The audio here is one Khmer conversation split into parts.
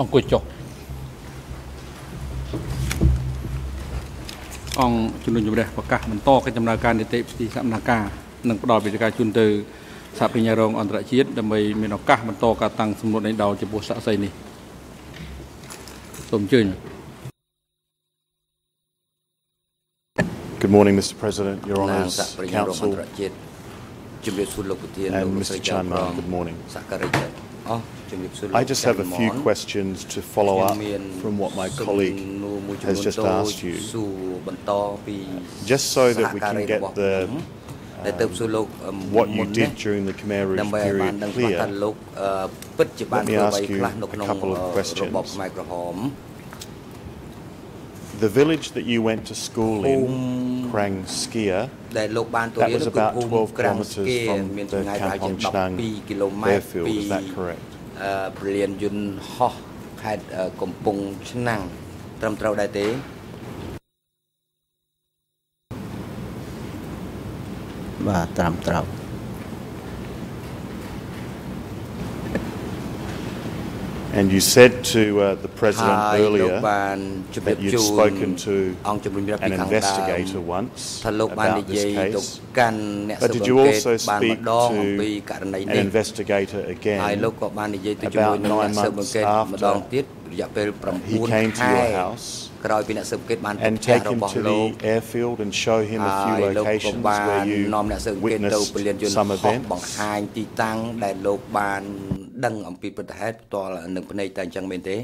អង្គុយចុះអង្គជំនុំជម្រះប្រកាសបន្តកិច្ចដំណើរការនីតិវិធីសកម្មការនិងផ្ដល់វិធានការជូនទៅសហប្រញ្ញារងអន្តរជាតិដើម្បីមានឱកាសបន្តការតាំងសម្នួតនេះដល់ចំពោះសាក់សីនេះសូមអញ្ជើញ Good morning, Mr. President, Your ណាង Honours, សហប្រញ្ញារងអ Council, ន្តរជាតិជំរាបសួរលោកប្រធាន and លោក Mr. ស្រីចៅ Chan ប្រង Man. Good morning. សហការីចៅ I just have a few questions to follow up from what my colleague has just asked you. Just so that we can get the um, um, what you did during the Khmer Rouge period clear, let me ask you a couple of questions. The village that you went to school in, Krang Skia, ដែលលោកបានទៅ that រៀន was គឺ about ភូមិ12ក្រាំង kilometres ស្គី from មាន the ចម្ងាយប្រហែលជា Kampong Chhnang 12គីឡូម៉ែត្រ airfield. ពី Is that correct? អឺពលានយន្តហោះខេត្តអឺកំពង់ឆ្នាំងត្រឹមត្រូវដែរទេបាទត្រឹមត្រូវ And you said to uh, the President earlier that you'd spoken to an investigator once about this case, but did you also speak to an investigator again about nine months after he came to your house and take him to the airfield and show him a few locations where you witnessed some events? ហាញទីតាំងដែលលោកបានដឹងអំពីព្រឹត្តិហេតុផ្ទាល់នឹងភ្នែកតែអញ្ចឹងមែនទេ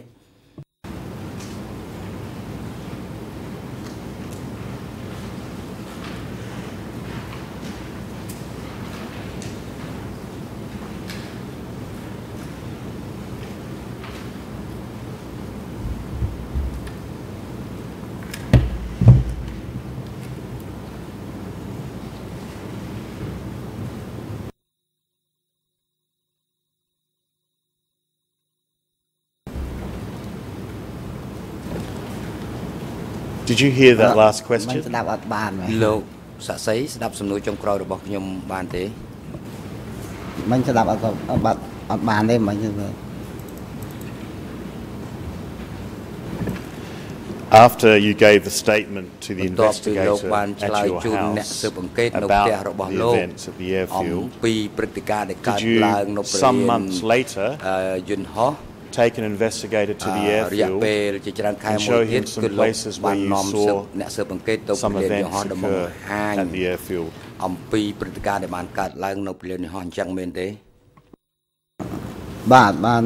Did you hear that last មិន question? ស្ដាប់អត់បានមែន លោកសាក់សីស្ដាប់សំណួរចុងក្រោយរបស់ខ្ញុំបានទេ មិនស្ដាប់អត់ក៏អត់បាត់អត់បានទេមិនទៅ After you gave the statement to the បន្ទាប់ពីលោក investigator បានឆ្លើយ at your ជូនអ្នក house ស៊ើបអង្កេតនៅផ្ទះ about របស់ the លោក events at the អំ airfield, ពីព្រឹត្តិការណ៍ដែលកើត did you, ឡើងនៅព្រលា some ន months later, អឺយន្តហោះ take an investigator to the អឺរយៈ airfield ពេលជាច្រើនខែ and មួយ show ទៀត him some គឺលោក places បាន where you នាំ saw ស៊ើបអ្នកស៊ើបអង្កេតទៅ some ព្រលានយន្ត events ហោះដើម្បីបង្ occur ហាញ at the airfield? អំពីព្រឹត្តិការណ៍ដែលបានកើតឡើងនៅព្រលានយន្តហោះអញ្ចឹងមែនទេបាទបាន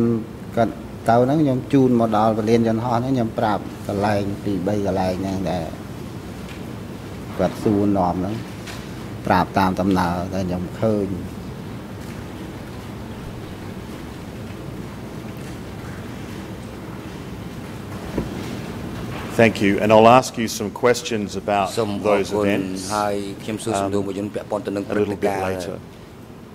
គាត់ទៅហ្នឹងខ្ញុំជូនមកដល់ពលានយន្តហោះហ្នឹងខ្ញុំប្រាប់កន្លែងពី3កន្លែងហ្នឹងដែលគាត់សួរនាំហ្នឹងប្រាប់តាមដំណើរតែខ្ញុំឃើញ Thank you. And I'll ask you some questions about សូមអរ those គុណ events ហើយខ្ញុំសួរសំណួរមួយចំនួនពាក់ព័ន្ធទៅនឹង a ព្រឹត្តិ little bit ការណ៍ later.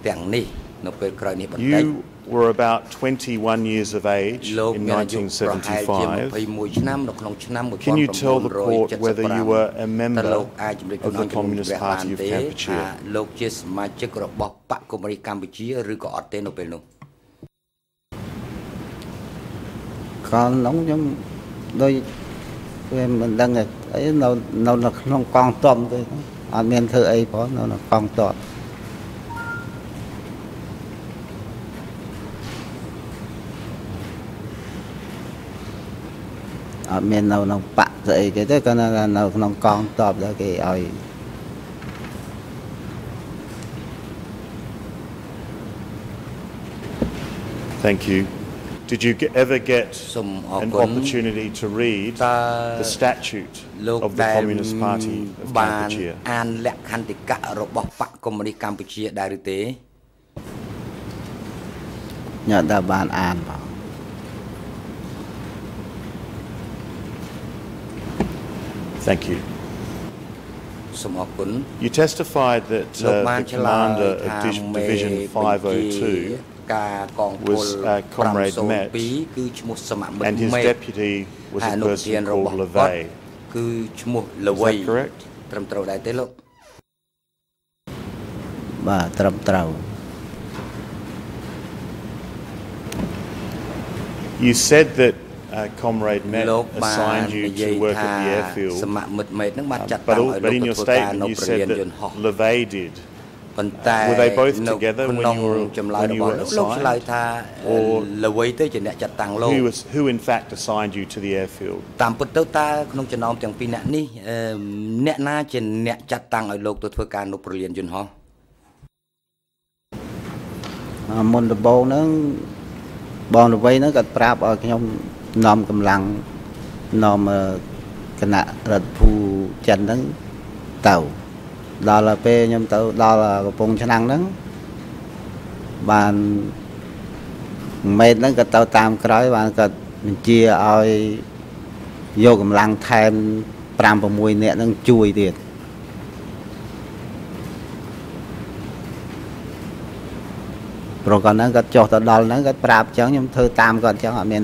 ទាំងនេះនៅពេលក្រោយនេះបន្តិច You were about 21 years of age លោក in មានអាយុប្រហែលជា 1975. 21ឆ្នាំនៅក្នុងឆ្នាំ Can you tell the court whether you were a 1975 member តើលោកអាចជម្រាបជូន of the អង្គជំនុំ Communist ជម្រះបាន Party of ទេ Kampuchea? ថាលោកជាសមាជិករបស់បកកុម្មុយនីសកម្ពុជាឬក៏អត់ទេនៅពេលនោះ កាលនោះខ្ញុំដូច វាមិនដឹងថាអីនៅនៅនៅក្នុងកងទ័ពទេអត់មានធ្វើអីផងនៅក្នុងកងទ័ពអត់មាននៅក្នុងបកស្អីគេទេគាត់នៅនៅក្នុងកងទ័ពដែរគេឲ្យ Thank you. Did you get, ever get សូមអរ an គុណ opportunity to read តើ the statute លោក of the ដែល Communist Party of បាន Kampuchea? អានលក្ខន្តិកៈរបស់បកកុម្មុយនីសកម្ពុជាដែរឬទេ ញ៉ាំដល់បានអានបង Thank you. សូមអរគុណ You testified that លោក uh, បាន the ឆ្លើយ commander ថា of Div- មេ Division បញ្ជា 502 ការកងពល was, uh, Comrade Met 502គឺឈ្មោះសមមិត្ត and his មេ deputy was ហើយ a អនុប្រធាន person រ called របស់គាត់ LeVay. គឺឈ្មោះលវៃ Is that correct? ត្រឹមត្រូវដែរទេលោក បាទត្រឹមត្រូវ You said that uh, Comrade Met លោកបាន assigned you និយាយ to work ថា at the airfield. សមមិត្តមេតនឹងបាន Um, ចាត់ but, តាំង al- ឲ្យ but លោក in ទៅ your ធ្វើការ statement, នៅ you ប្រ said លាន that យន្តហោះ LeVay did. ប៉ុន្តែ Were they both នៅ together when ក្នុង you were- ចម្លើយ when រ you របស់ were លោកលោក assigned? ឆ្លើយថា Or- ល្វីទៅជាអ្នកចាត់តាំងលោក Who, was, who in fact assigned you to the airfield? តាមពិតទៅតើក្នុងចំណោមទាំងពីរអ្នកនេះអឺអ្នកណាជាអ្នកចាត់តាំងឲ្យលោកទៅធ្វើការនៅប្រលានយន្តហោះអាមុនដំបូងហ្នឹងបងល្វីហ្នឹងគាត់ប្រាប់ឲ្យខ្ញុំនាំកម្លាំងនាំអឺគណៈរដ្ឋភូចិនហ្នឹងទៅ ដល់ទៅពេលខ្ញុំទៅដល់កំពង់ឆ្នាំងហ្នឹងបានមេតហ្នឹងក៏ទៅតាមក្រោយបានគាត់បញ្ជាឲ្យយកកម្លាំងថែម5 6នាក់ហ្នឹងជួយទៀតប្រកបហ្នឹងគាត់ចុះទៅដល់ហ្នឹងគាត់ប្រាប់អញ្ចឹងខ្ញុំធ្វើតាមគាត់អញ្ចឹងអត់មាន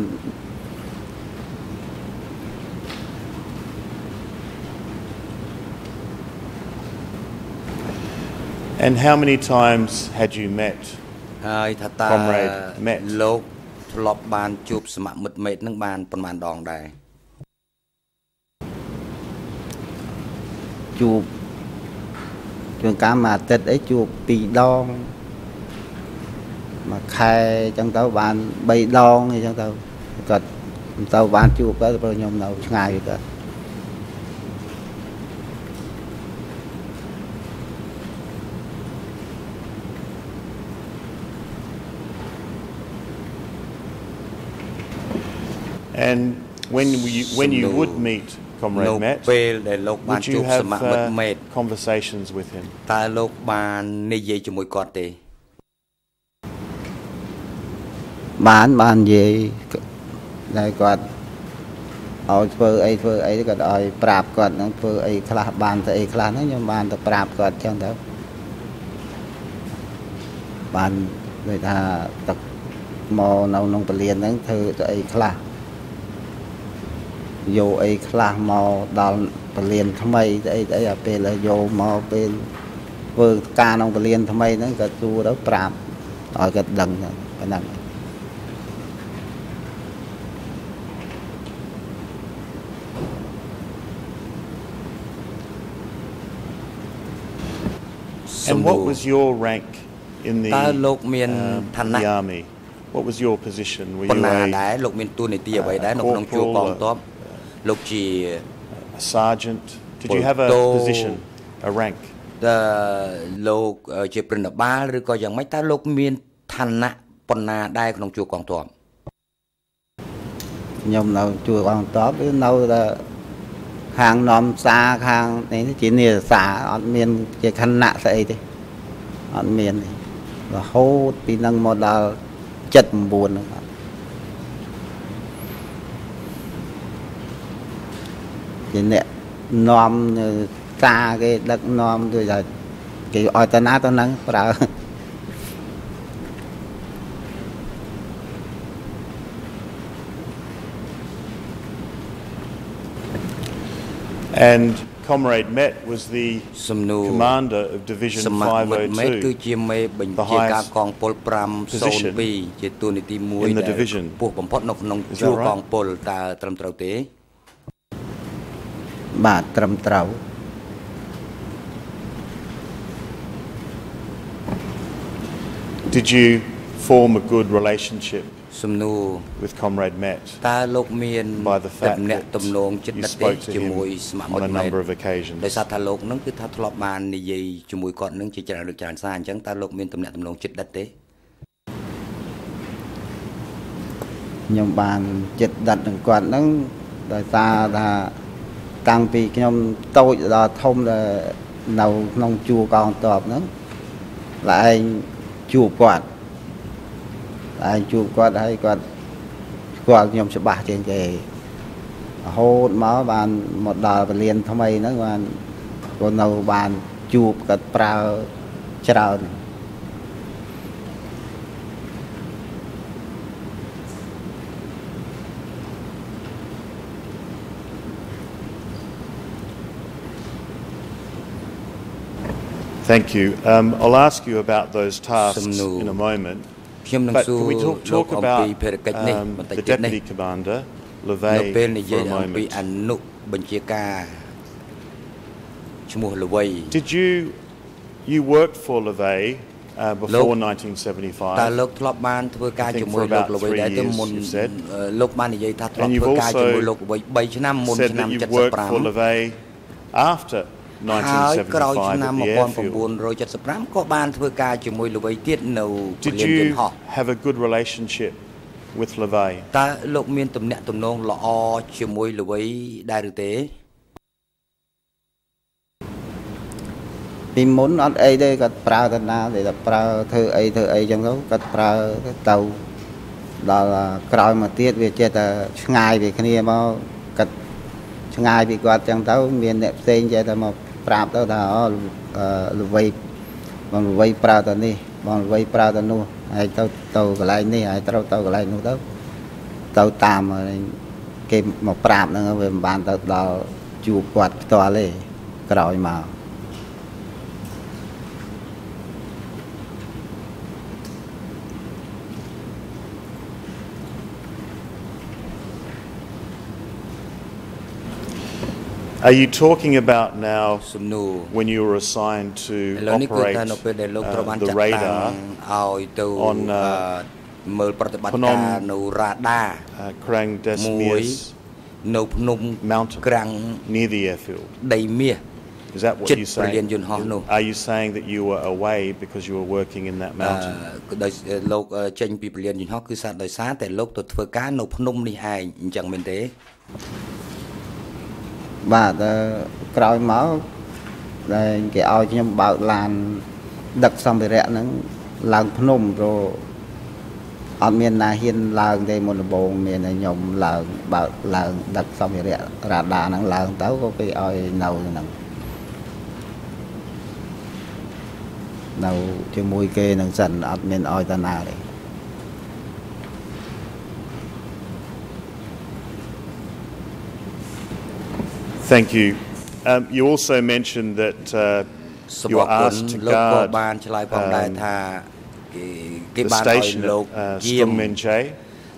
And how many times had you met? ហើយថាតើ Comrade Met លោកធ្លាប់បានជួបសមមិត្តមេតនឹងបានប្រហែលដងដែរជួបជួនកាលមួយអាទិត្យអីជួប2ដងមួយខែអញ្ចឹងទៅបាន3ដងអីចឹងទៅគាត់មិនទៅបានជួបទៅព្រោះខ្ញុំនៅឆ្ងាយគាត់ And when you, when you would meet នៅ Comrade Met, ពេលដែលលោកបាន would ជួ you បស have មមិត្ត uh, មេត conversations with him? តើលោកបាននិយាយជាមួយគាត់ទេបានបាននិយាយដែលគាត់ឲ្យធ្វើអីធ្វើអីគាត់ឲ្យប្រាប់គាត់ហ្នឹងធ្វើអីខ្លះបានទៅអីខ្លះហ្នឹងខ្ញុំបានទៅប្រាប់គាត់អញ្ចឹងទៅបានដូចថាទឹកមកនៅក្នុងពលានហ្នឹងធ្វើទៅអីខ្លះ យកអីខ្លះមកដល់ពលានថ្មីទៅអីទៅអីអាពេលយកមកពេលធ្វើការក្នុងពលានថ្មីហ្នឹងក៏ទូទៅប្រាប់ឲ្យគាត់ដឹងហ្នឹងប៉ុណ្ណឹង And what was your rank in the, តើលោកមាន uh, ឋានៈ the army? What was your position? Were ប៉ុណ្ you ណា a, ដែរលោកមានតួនាទីអ្វីដែរនៅក្នុង corporal ជួរកងទ័ព លោកជា a sergeant? Did you have a Polto- position, a rank? តើលោកជាប្រណិបាលឬក៏យ៉ាងម៉េចតើលោកមានឋានៈប៉ុណ្ណាដែរក្នុងជួរកងទ័ពខ្ញុំនៅជួយកងតបគឺនៅតែខាងនាំសារខាងនេះជានាសារអត់មានជាខណៈស្អីទេអត់មានទេរហូតពីនឹងមកដល់79ហ្នឹងអត់ ជាអ្នកនាំសារគេដឹកនាំដូចថាគេឲ្យតាណាទៅហ្នឹងប្រើ And Comrade Met was the សំណួរ commander of Division សមត្ថមិត្តមេតគឺ 502. ជាមេបញ្ The ជាការ highest កងពល position 502ជាតួនាទីមួយ in the ដែល division. ពោះបំផុតនៅក្នុង Is that ជួរ right? កងពលតើត្រឹមត្រូវទេ បាទត្រឹមត្រូវ Did you form a good relationship សំណួរ with Comrade Met តើលោកមាន by the ទំ fact នាក់ that ទំនងចិត្ត you ដិតទេ spoke to ជាមួយ him ស្ម័គ្រ on មិ a ត្តមេត number of occasions? ដោយសារថាលោកនឹងគឺថាធ្លាប់បាននិយាយជាមួយគាត់នឹងជាច្រើនលើកច្រើនសារអញ្ចឹងតើលោកមានទំនាក់ទំនងចិត្តដិតទេខ្ញុំបានចិត្តដិតនឹងគាត់ហ្នឹងដោយសារថា តាំងពីខ្ញុំតូចដល់ធំដែលនៅក្នុងជួរកងតបហ្នឹងឡើងឯងជួបគាត់ឡើងឯងជួបគាត់ហើយគាត់ស្គាល់ខ្ញុំច្បាស់ជាងគេរហូតមកបានមកដល់ពលានថ្មីហ្នឹងបានគាត់នៅបានជួបគាត់ប្រើច្រើន Thank you. Um, I'll ask you about those tasks Some no- in a moment. ខ្ញុំនឹង But សួរ can we talk, លោក talk អំពី about ភារកិច្ចនេះ um, បន្តិច the ទៀតនេះ deputy commander នៅ LeVay ពេលនិយាយ for a អំពី moment. អនុបញ្ជាការឈ្មោះល្វី Did you you worked for LeVay uh, before តើ 1975? លោកធ្លាប់បានធ្វើការ I think ជាមួយ for លោក about ល្វី three ដែរទៅ years, មុន you said. អឺលោកបាននិយាយថាធ្លាប់ And you've ធ្វើការ also ជាមួយលោកល្វី3ឆ្នាំមុន Said ឆ្នាំ that you've worked for 75 LeVay after ហើយក្រោយ1975ឆ្នាំ at the airfield. 1975ក៏បានធ្វើការជាមួយល្វីទៀតនៅព Did លានយន្ត you ហោះ have a good relationship with LeVay? តើលោកមានទំនាក់ទំនងល្អជាមួយល្វីដែរឬទេពីមុនអត់អីទេគាត់ប្រើតាណាតែតែប្រើធ្វើអីធ្វើអីចឹងទៅគាត់ប្រើទៅដល់ក្រោយមកទៀតវាចេះតែឆ្ងាយពីគ្នាមកគាត់ឆ្ងាយពីគាត់ចឹងទៅមានអ្នកផ្សេងចេះតែមក ប្រាប់ទៅថាអូល្វីបងល្វីប្រើតានេះបងល្វីប្រើតានោះហើយទៅទៅកន្លែងនេះហើយត្រូវទៅកន្លែងនោះទៅទៅតាមគេមកប្រាប់ហ្នឹងវាមិនបានទៅដល់ជួបគាត់ផ្ទាល់ទេក្រោយមក Are you talking about now សំណួរ when you were assigned ឥ to ឡូវនេះគឺ operate ថានៅពេលដែលលោកត្រូវបាន uh, the ចាត់តាំ radar ងឲ្យទៅ on, uh, អឺមើលប្រតិបត្តិ Phnom ការនៅរ៉ាដា uh, Krang មួយ Desmias នៅភ្នំ Mountain ក្រាំង near the airfield? ដីមាស Is that what Chit you're Brilliant saying? Yun Ho no. Are you saying that you were away because you were working in that អឺ mountain? គឺដោយលោកអឺចេញពីពលានយន្តហោះគឺសារដោយសារតែលោកទៅធ្វើការនៅភ្នំនេះឯងអញ្ចឹងមែនទេ បាទតែក្រោយមកដែលគេឲ្យខ្ញុំបើកឡាន ដឹកសម្ភារៈហ្នឹងឡើងភ្នំព្រោះអត់មានណាហ៊ានឡើងទេមុនដំបូងមានតែខ្ញុំឡើងបើកឡើងដឹកសម្ភារៈរ៉ាដាហ្នឹងឡើងទៅក៏គេឲ្យនៅហ្នឹងនៅជាមួយគេនឹងសិនអត់មានឲ្យតាណាទេ Thank you. Um, you also mentioned that uh, សូម you អ were រគុណ asked to លោកក៏ guard បានឆ្លើយផងដែរ um, ថាគេគេ the បានឲ្យ station លោក at uh, យាម Stung Menche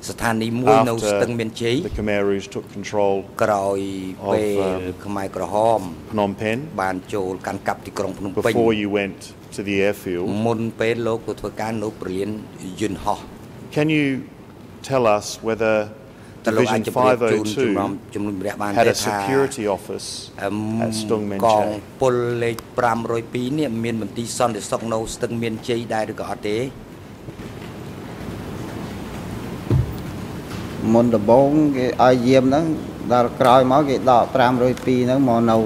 ស្ថានីយ៍មួយនៅស្ទឹង after មានជ័យ the Khmerus took control ក្រោយពេល of, um, ខ្មែរក្រហម Phnom Penh បានចូលកាន់កាប់ទីក្រុងភ្នំពេញ before you went to the airfield. មុនពេលលោកទៅធ្វើការនៅប្រលានយន្តហោះ Can you tell us whether តើលោកអាច Division ជម្រាបជូនជំនុំ502ជំនុំជម្រះបាន had ទេ a ថា security office អឹម at Stung កង Menche? ពលលេខ502នេះមានមន្ទីរសន្តិសុខនៅស្ទឹងមានជ័យដែរឬក៏អត់ទេមុនដំបូងគេឲ្យយាមហ្នឹងដល់ក្រោយមកគេដក502ហ្នឹងមកនៅ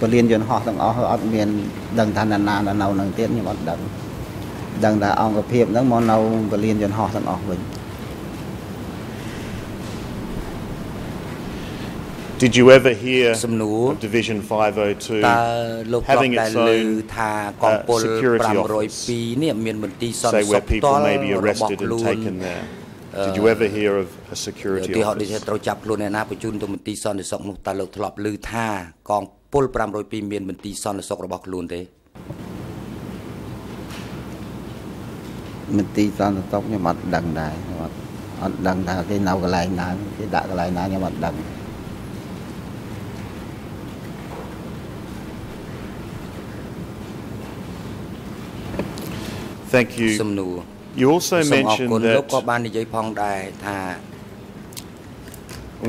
ពលានយន្តហោះទាំងអស់អត់មានដឹងថាណាណានៅហ្នឹងទៀតខ្ញុំអត់ដឹងដឹងតែអង្គភាពហ្នឹងមកនៅពលានយន្តហោះទាំងអស់វិញ Did you ever hear សំណួរ of Division 502 តើលោកធ្លាប់ having តែ its ឮ own ថាកងពល uh, security office 502នេះមានមន្ទីរសន្ say តិសុខ where ផ្ទា people ល់ may be របស់ arrested ខ្លួន and taken there? Did you ever hear of a security ទីហោដូចថា office? ត្រូវចាប់ខ្លួនអ្នកណាបញ្ជូនទៅមន្ទីរសន្តិសុខនោះតើលោកធ្លាប់ឮថាកងពល502មានមន្ទីរសន្តិសុខរបស់ខ្លួនទេមន្ទីរសន្តិសុខខ្ញុំអត់ដឹងដែរខ្ញុំអត់អត់ដឹងថាគេនៅកន្លែងណាគេដាក់កន្លែងណាខ្ញុំអត់ដឹង Thank សំ you. ណួរ You also សូមអរ mentioned គុណលោកក៏ that បាននិយាយផងដែរថា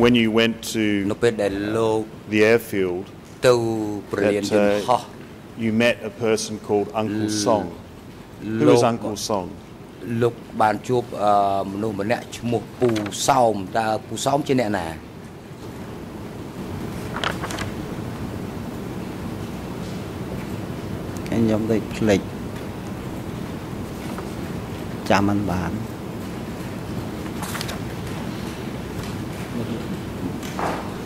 when you went នៅ to ពេលដែលលោក the airfield, ទៅប្រលាន that យន្តហោះ uh, you met a person called Uncle Song. Who លោក is Uncle Song? លោកបានជួបអឺមនុស្សម្នាក់ឈ្មោះពូសោមតើពូសោមជាអ្នកណា ខ្ញុំដូ ចភ្លេចចាំមិនបាន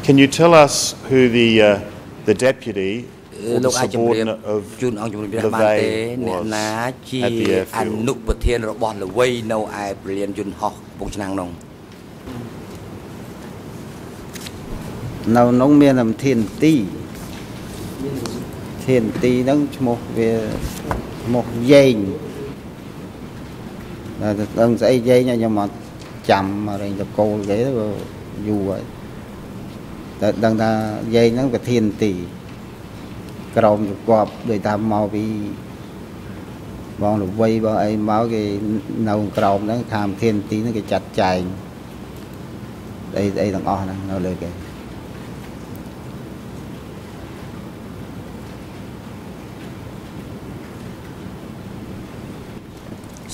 Can you tell us who the uh, the deputy or លោ the កអាចជម្រាប subordinate of ជូនអង្គជំរាបបានទេ LeVay អ្នក was ណាជា at the អ airfield? នុប្រធានរបស់ល្វីនៅឯប្រលានយន្តហោះកំពង់ឆ្នាំងនោះនៅនោះមានតែធានទីធានទីហ្នឹងឈ្មោះវាឈ្មោះយេង តែដឹងស្អីយេងខ្ញុំអត់ចាំរែងតកូលគេទៅយូរហើយតែដឹងថាយាយហ្នឹងប្រធានទីក្រមជាប់ដោយតាមមកពីបងលវ័យបងអីមកគេនៅក្រមហ្នឹងថាប្រធានទីហ្នឹងគេចាត់ចែងអីអីទាំងអស់ហ្នឹងនៅលើគេ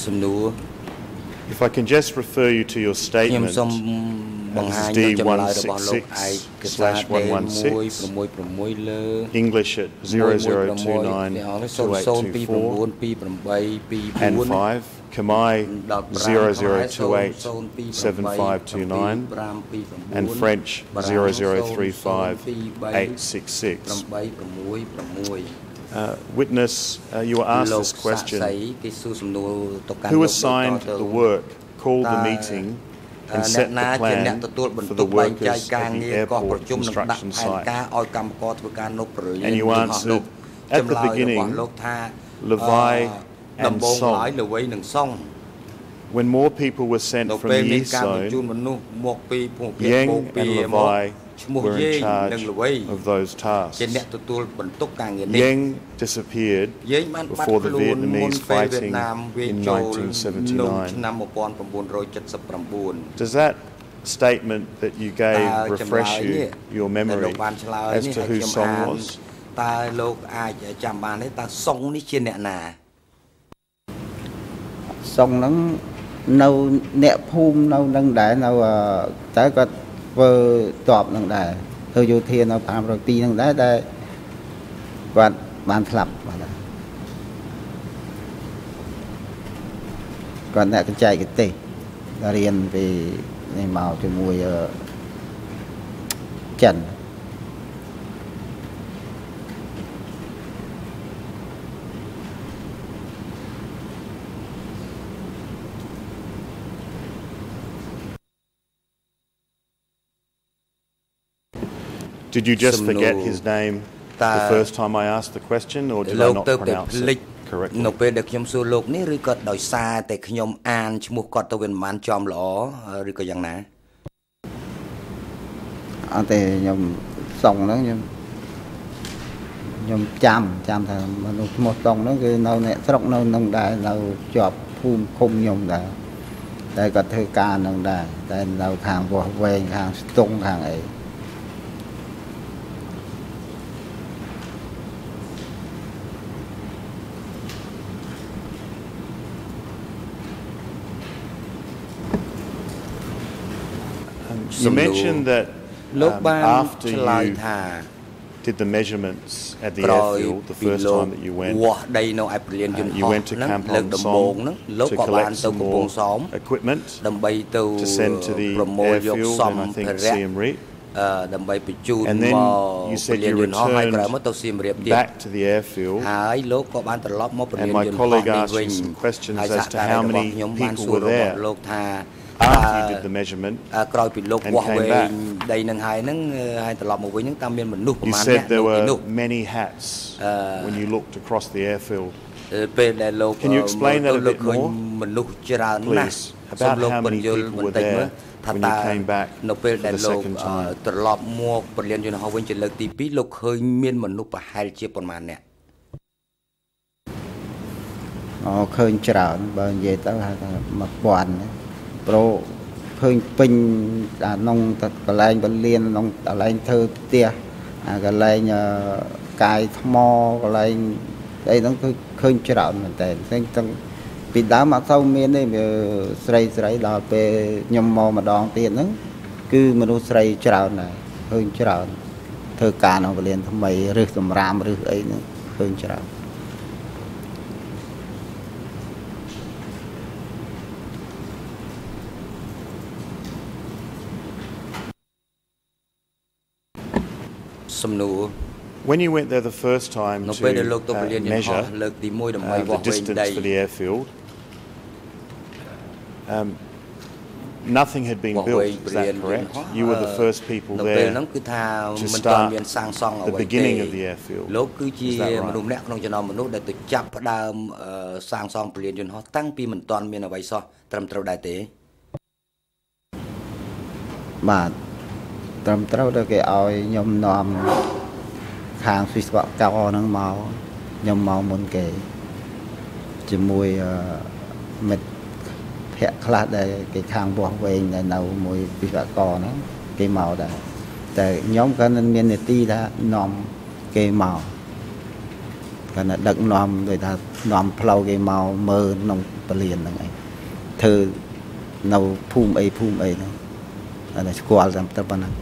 សំណួរ If I can just refer you to your statement, this is D166/116, English at 0029-2824, and 5, Khmer 0028-7529, and French 0035-866 uh, witness, uh, you were asked this question. Who assigned the work, called the meeting, and set the plan for the workers at the airport construction site? And you answered at the beginning, Levi and Song. When more people were sent from the east zone, Yang and Levi ឈ្មោះ were យេ in ង charge និងល្វី of those ជា tasks. អ្នកទទួលបន្ទុកការងារនេះ Yang disappeared យេងបានបាត់ before the ខ្លួនមុន Vietnamese ពេលវៀត fighting ណាមវា in ចូលនៅ 1979. ឆ្នាំ1979 Does that statement that you តើ gave ចម្លើ refresh យ you នេះ your ដែលលោ memory កបានឆ្លើយ as នេះ to ឲ្យ who ខ្ញុំ Song អាន was? តើលោកអាចចាំបានទេតើសុងនេះជាអ្នកណា សុងហ្នឹងនៅអ្នកភូមិនៅនឹងដែរនៅអឺតែគាត់ ធ្វើតបនឹងដែរធ្វើយោធានៅ502ហ្នឹងដែរតែគាត់បានស្លាប់បាទគាត់អ្នកកញ្ចែកទេសរៀនពីនេះមកជាមួយអឺចិន Did you just Some forget no- his name Ta- the first time I asked the question, or did I លោក not ទៅតែ pronounce ភ្លេច it correctly? នៅពេលដែលខ្ញុំសួរលោកនេះឬក៏ដោយសារតែខ្ញុំអានឈ្មោះគាត់ទៅវាមិនបានចំល្អឬក៏យ៉ាងណាអត់ទេខ្ញុំសុងហ្នឹងខ្ញុំខ្ញុំចាំចាំថាមនុស្សឈ្មោះសុងហ្នឹងគឺនៅអ្នកស្រុកនៅនឹងដែរនៅជាប់ភូមិឃុំខ្ញុំដែរតែគាត់ធ្វើការនឹងដែរតែនៅខាងវាស់វែងខាងស្ទង់ខាងអី You Some mentioned that លោក um, បាន after ឆ្លើយ you ថា did the measurements at the ក្រោយ airfield the ពី first លោក time that you went, វាស់ដីនៅឯប្រលានយន្ត uh, ហោះ you went to ហ្នឹង Camp លើក Hong ដំបូងហ្នឹង Som លោក to ក៏បាន collect ទៅ some កំពង់ more សោម equipment ដើម្បីទៅ to send to the ប្រមូលយក airfield សំ and I ភា think រៈ Siem Reap អឺដើម្បីបញ្ជូន And មក then ព you said លាន you យន្តហោះហើយ returned ក្រោយមកទៅសៀមរាបទៀត back to the airfield ហើយលោកក៏បានត្រឡប់មកពលាន And យ my ន្តហោះ colleague នេះ asked វិញ you some questions ហើយ as សហ to ការី how របស់ many ខ្ញុំបាន people សួរ were របស់ there លោកថា After you តើ did the measurement អឺក្រោយពីលោក and វាស់ came វែ back. ងដីនឹងហើយហ្នឹងអឺហើយត្រឡប់មកវិញហ្នឹងតើមានមនុស្សប្រ You មាណ said អ្នកនៅ there ទីនោះ were many hats when you looked across the airfield អឺពេលដែលលោក Can you explain that a លោក bit ឃើញ more? មនុស្សច្រើនណាស់ Please, សូម about លោក how បញ្ many យល់ people បន្ were តិចមើល there ថា when តើ you came back នៅពេល for ដែល the លោក second អឺ time? ត្រឡប់មកពលានយន្តហោះវិញជាលើកទី2លោកឃើញមានមនុស្សប្រហែលជាប៉ុន្មានអ្នកអូឃើញច្រើនបើនិយាយទៅហៅថា1000ណា ប្រូឃើញពេញអាក្នុងកន្លែងបលៀនក្នុងកន្លែងធ្វើផ្ទះអាកន្លែងអឺកាយថ្មកន្លែងអីហ្នឹងគឺឃើញច្រើនមែនតើឃើញទាំងពីដើមអត់សូវមានទេវាស្រីស្រីដល់ពេលខ្ញុំមកម្ដងទៀតហ្នឹងគឺមនុស្សស្រីច្រើនដែរឃើញច្រើនធ្វើការក្នុងពលានថ្មីរឹសសម្រាមរឹសអីហ្នឹងឃើញច្រើន សំណួរ When you went there the first time នៅ to ពេលដែលលោកទៅព uh, លានយន្តហោះ measure លើកទី1ដើម្បី uh, វា the ស់វែង distance ដី for the airfield, um, nothing had been វាស់ built. វែង Is ពលាន that យន្ត correct? ហោះ You were អឺ the first people នៅពេល there ហ្នឹងគឺថា to មិនទាន់ start មានសាងសង់អ្ the វីទេ beginning of the airfield. លោកគឺជា Is that right? មនុស្សម្នាក់ក្នុងចំណោមមនុស្សដែលទៅចាប់ផ្ដើមអឺសាងសង់ពលានយន្តហោះតាំងពីមិនទាន់មានអ្វីសោះត្រឹមត្រូវដែរទេ បាទ ត្រឹមត្រូវទៅគេឲ្យខ្ញុំនាំខាងវិស្វករហ្នឹងមកខ្ញុំមកមុនគេជាមួយអឺមិត្តភ័ក្តិខ្លះដែលគេខាងវាស់វែងដែលនៅមួយវិស្វករហ្នឹងគេមកដែរតែខ្ញុំក៏មិនមាននីតិថានាំគេមកគាត់ណាដឹកនាំដូចថានាំផ្លូវគេមកមើលក្នុងពលានហ្នឹងឯងធ្វើនៅភូមិអីភូមិអីហ្នឹងអានេះស្គាល់តែតែប៉ុណ្ណឹង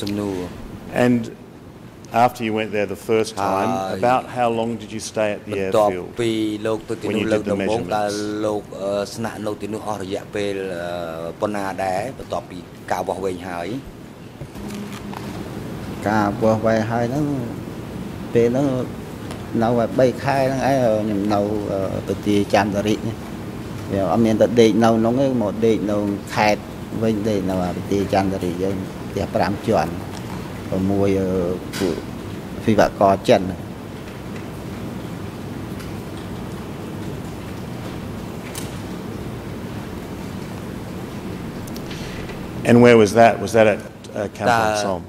សំណួរ And after you went there the first time, Hi. about how long did you stay at the បន្ទាប់ airfield? ពីលោកទៅទី When នោះ you លើក did the ដំបូង measurements. ដែលលោកអឺស្នាក់នៅទីនោះអស់រយៈពេលអឺប៉ុណ្ណាដែរបន្ទាប់ពីការវាស់វែងហើយ ការវាស់វែងហើយហ្នឹងពេលហ្នឹងនៅឲ្យ3ខែហ្នឹងឯងខ្ញុំនៅអឺប្រទាចន្ទរិកនេះវាអត់មានតែដេកនៅក្នុងទេមកដេកនៅខេត្ត វិញដេកនៅអាប្រទាចន្ទរិកយើងផ្ទះ5ជាន់6អឺពួកវិវករចិន And where was that? Was that at uh, តើ Kampong Som?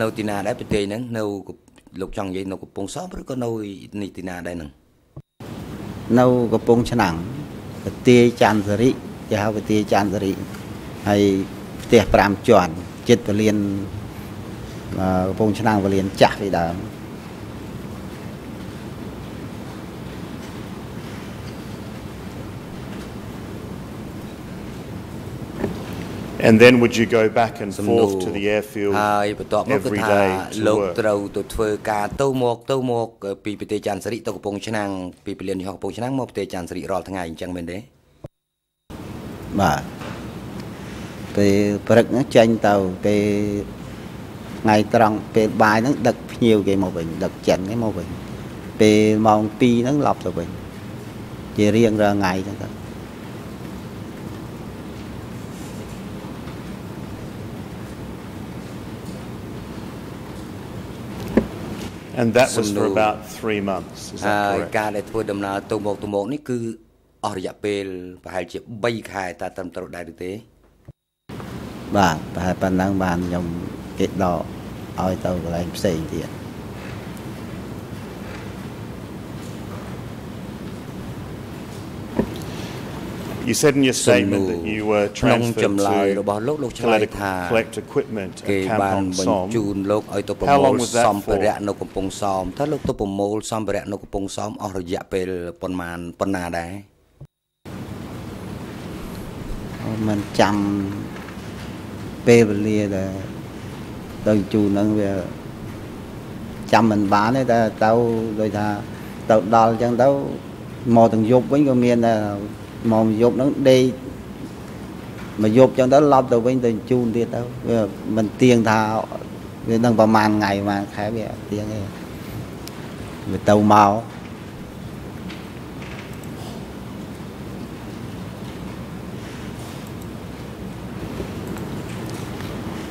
នៅទីណាដែរប្រទេសហ្នឹងនៅលោកចង់និយាយនៅកំពង់សោមឬក៏នៅនេះទីណាដែរហ្នឹងនៅកំពង់ឆ្នាំងប្រទាយចន្ទរិកគេហៅប្រទាយចន្ទរិក ហើយផ្ទះ5ជាន់ចិត្តពលានអឺកំពង់ឆ្នាំងពលានចាស់ពីដើម And then would you go back and សំណួរ forth to the airfield ហើយបន្ទាប់មកគឺ every ថា day to លោក work? ត្រូវទៅធ្វើការទៅមកទៅមកពីប្រទេសច័ន្ទសិរីទៅកំពង់ឆ្នាំងពីពលានយន្តហោះកំពង់ឆ្នាំងមកប្រទេសច័ន្ទសិរីរាល់ថ្ងៃអញ្ចឹងមែនទេបាទ ពេលព្រឹកហ្នឹងចេញទៅពេលថ្ងៃត្រង់ពេលបាយហ្នឹងដឹកភ្ញៀវគេមកវិញដឹកចិនគេមកវិញពេលម៉ោង2ហ្នឹងឡប់ទៅវិញជារៀងរាល់ថ្ងៃចឹងទៅ And that was for សំណួរ about three months, is ហើ that យ correct? ការដែលធ្វើដំណើរទៅមកទៅមកនេះគឺអស់រយៈពេលប្រហែលជា3ខែតើត្រឹមត្រូវដែរឬទេ បាទប្រហែលប៉ុណ្ណឹងបានខ្ញុំគេដកឲ្យទៅកន្លែងផ្សេងទៀត You said in your សំណួ statement រ that you were ក្នុង transferred ចម្លើយ to របស់លោកលោកឆ្លើយ collect, ថា collect equipment គេ at បាន Kampong បញ្ Som. ជូនលោកឲ្យទៅប្រ How មូ long ល was that សម្ភារៈ for? នៅកំពង់សោមតើលោកទៅប្រមូលសម្ភារៈនៅកំពង់សោមអស់រយៈពេលប៉ុន្មានប៉ុណ្ណាដែរมันចាំ ពេលវេលាដែលទៅជូនហ្នឹងវាចាំមិនបានទេតែទៅដូចថាទៅដល់អញ្ចឹងទៅមកទាំងយប់វិញក៏មានដែរមកយប់ហ្នឹងដេកមកយប់អញ្ចឹងទៅឡប់ទៅវិញទៅជូនទៀតទៅវាមិនទៀងថាវានឹងប្រហែលថ្ងៃប្រហែលខែវាអត់ទៀងទេវាទៅមក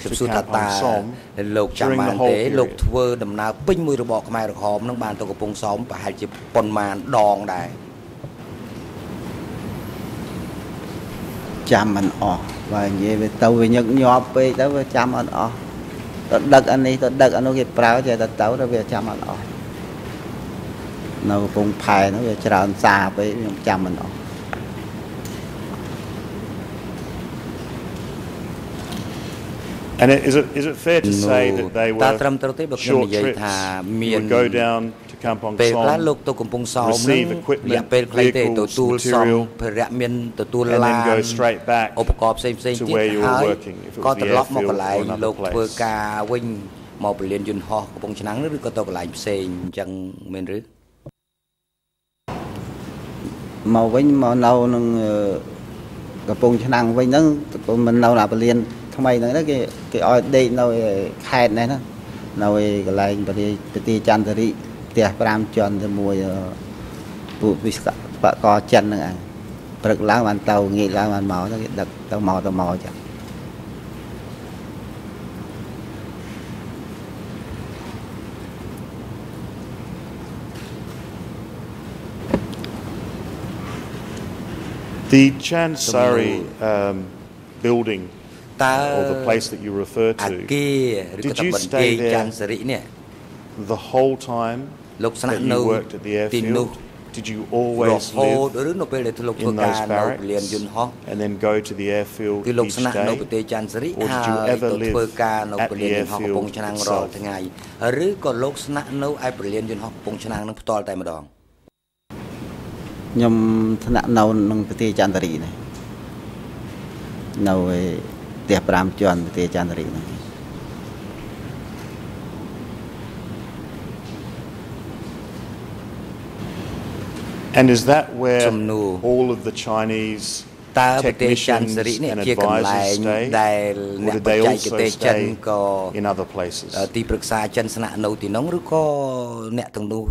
ខ្ញុំ to សួរថាតើ Kampong Som លោកចាំ during បា the ន whole ទេ period? លោកធ្វើដំណើរពេញមួយរបបខ្មែរក្រហមនឹងបានទៅកំពង់សោមប្រហែលជាប៉ុន្មានដងដែរចាំមិនអស់បើនិយាយវាទៅវាញឹកញាប់ពេកទៅវាចាំអត់អស់ទៅដឹកអានេះទៅដឹកអានោះគេប្រើចេះតែទៅទៅវាចាំអត់អស់នៅកំពង់ផែនោះវាច្រើនសារពេកខ្ញុំចាំមិនអស់ And it- is it, is it fair to say that they តើ were ត្រឹមត្រូវទេបើខ្ញុំ short និយាយ trips? ថាមា You ន would go down to Kampong ពេលខ្លះលោក Som ទៅកំពង់សោមនឹង receive រ equipment, យៈពេលខ្លីទេ vehicles, ទទួលសម្ material, ភារៈមានទទួល and ឡា then ន go straight back ឧបករណ៍ផ្សេងផ្សេង to ទៀត where you were ហើយ working, if it was ក៏ the ត្រឡប់មក airfield កន្លែង or another លោកធ្វើ place. ការវិញមកពលានយន្តហោះកំពង់ឆ្នាំងឬក៏ទៅកន្លែងផ្សេងអញ្ចឹងមែនឬមកវិញមកនៅនឹងអឺកំពង់ឆ្នាំងវិញហ្នឹងក៏មិននៅណាពលាន ថ្មីហ្នឹងណាគេគេឲ្យដេកនៅឯខេត្តនេះណានៅឯកន្លែងពលាពទាចន្ទរិផ្ទះ5ជាន់ជាមួយអឺពួកវិស្វករចិនហ្នឹងឯងព្រឹកឡើងបានទៅងាកឡើងបានមកទៅគេដឹកទៅមកទៅមកចឹង The Chansari um, building តើ or the place that you refer អា to គារឬក៏ Did ត you បន្ទា stay យ there ច័ន្ទសិរិនេះ the whole time លោកស្នាក់ that នៅ you worked at the ទីនោះ airfield? Did you រ always ហូត live ឬនៅពេលដែលលោកធ្វើ in ការ those នៅពលាន barracks យន្តហោះ and then go to the airfield គឺលោក each ស្នាក់នៅ day? ប្រទេសច័ន្ទសិរិ Or ហើ did you យ ever ទៅ live ធ្វើការនៅ at ព the លានយន្តហោះកំពង់ airfield ឆ្នាំងរាល់ itself? ថ្ងៃឬក៏លោកស្នាក់នៅឯពលានយន្តហោះកំពង់ឆ្នាំងនឹងផ្ទាល់តែម្ដង ខ្ញុំថ្នាក់នៅក្នុងប្រទេសចន្ទរីនេះនៅឯ ផ្ទះ5ជាន់ប្រទេសចន្ទរីហ្នឹង And is that where សំណួរ all of the Chinese តើប្រទេសច័ន្ទ technicians សិរិនេះ and ជាកន្លែ advisors ង stay? ដែល Or អ្នក did ប they ច្ចេក also ទេសចិន stay ក៏ in other places? ទីប្រឹក្សាចិនស្នាក់នៅទីនោះឬក៏អ្នកទាំងនោះ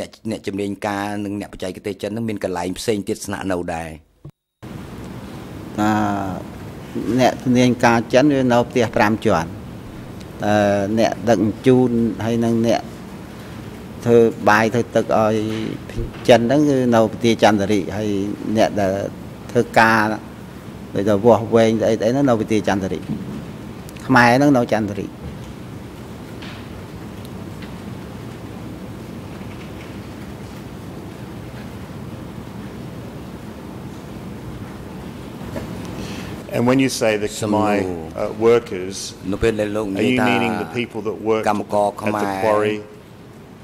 អ្នកអ្នកជំនាញការនិងអ្នកបច្ចេកទេសចិននឹងមានកន្លែងផ្សេងទៀតស្នាក់នៅដែរថា អ្នកធានាញការចិនវានៅផ្ទះ5ជាន់តែអ្នកដឹកជញ្ជូនហើយនឹងអ្នកធ្វើបាយធ្វើទឹកឲ្យចិនហ្នឹងគឺនៅប្រទេសចន្ទរិហើយអ្នកដែលធ្វើការដូចទៅវាស់វែងស្អីស្អីហ្នឹងនៅប្រទេសចន្ទរិខ្មែរហ្នឹងនៅចន្ទរិ And when you say the Khmer uh, workers, are you meaning the people that worked at the quarry,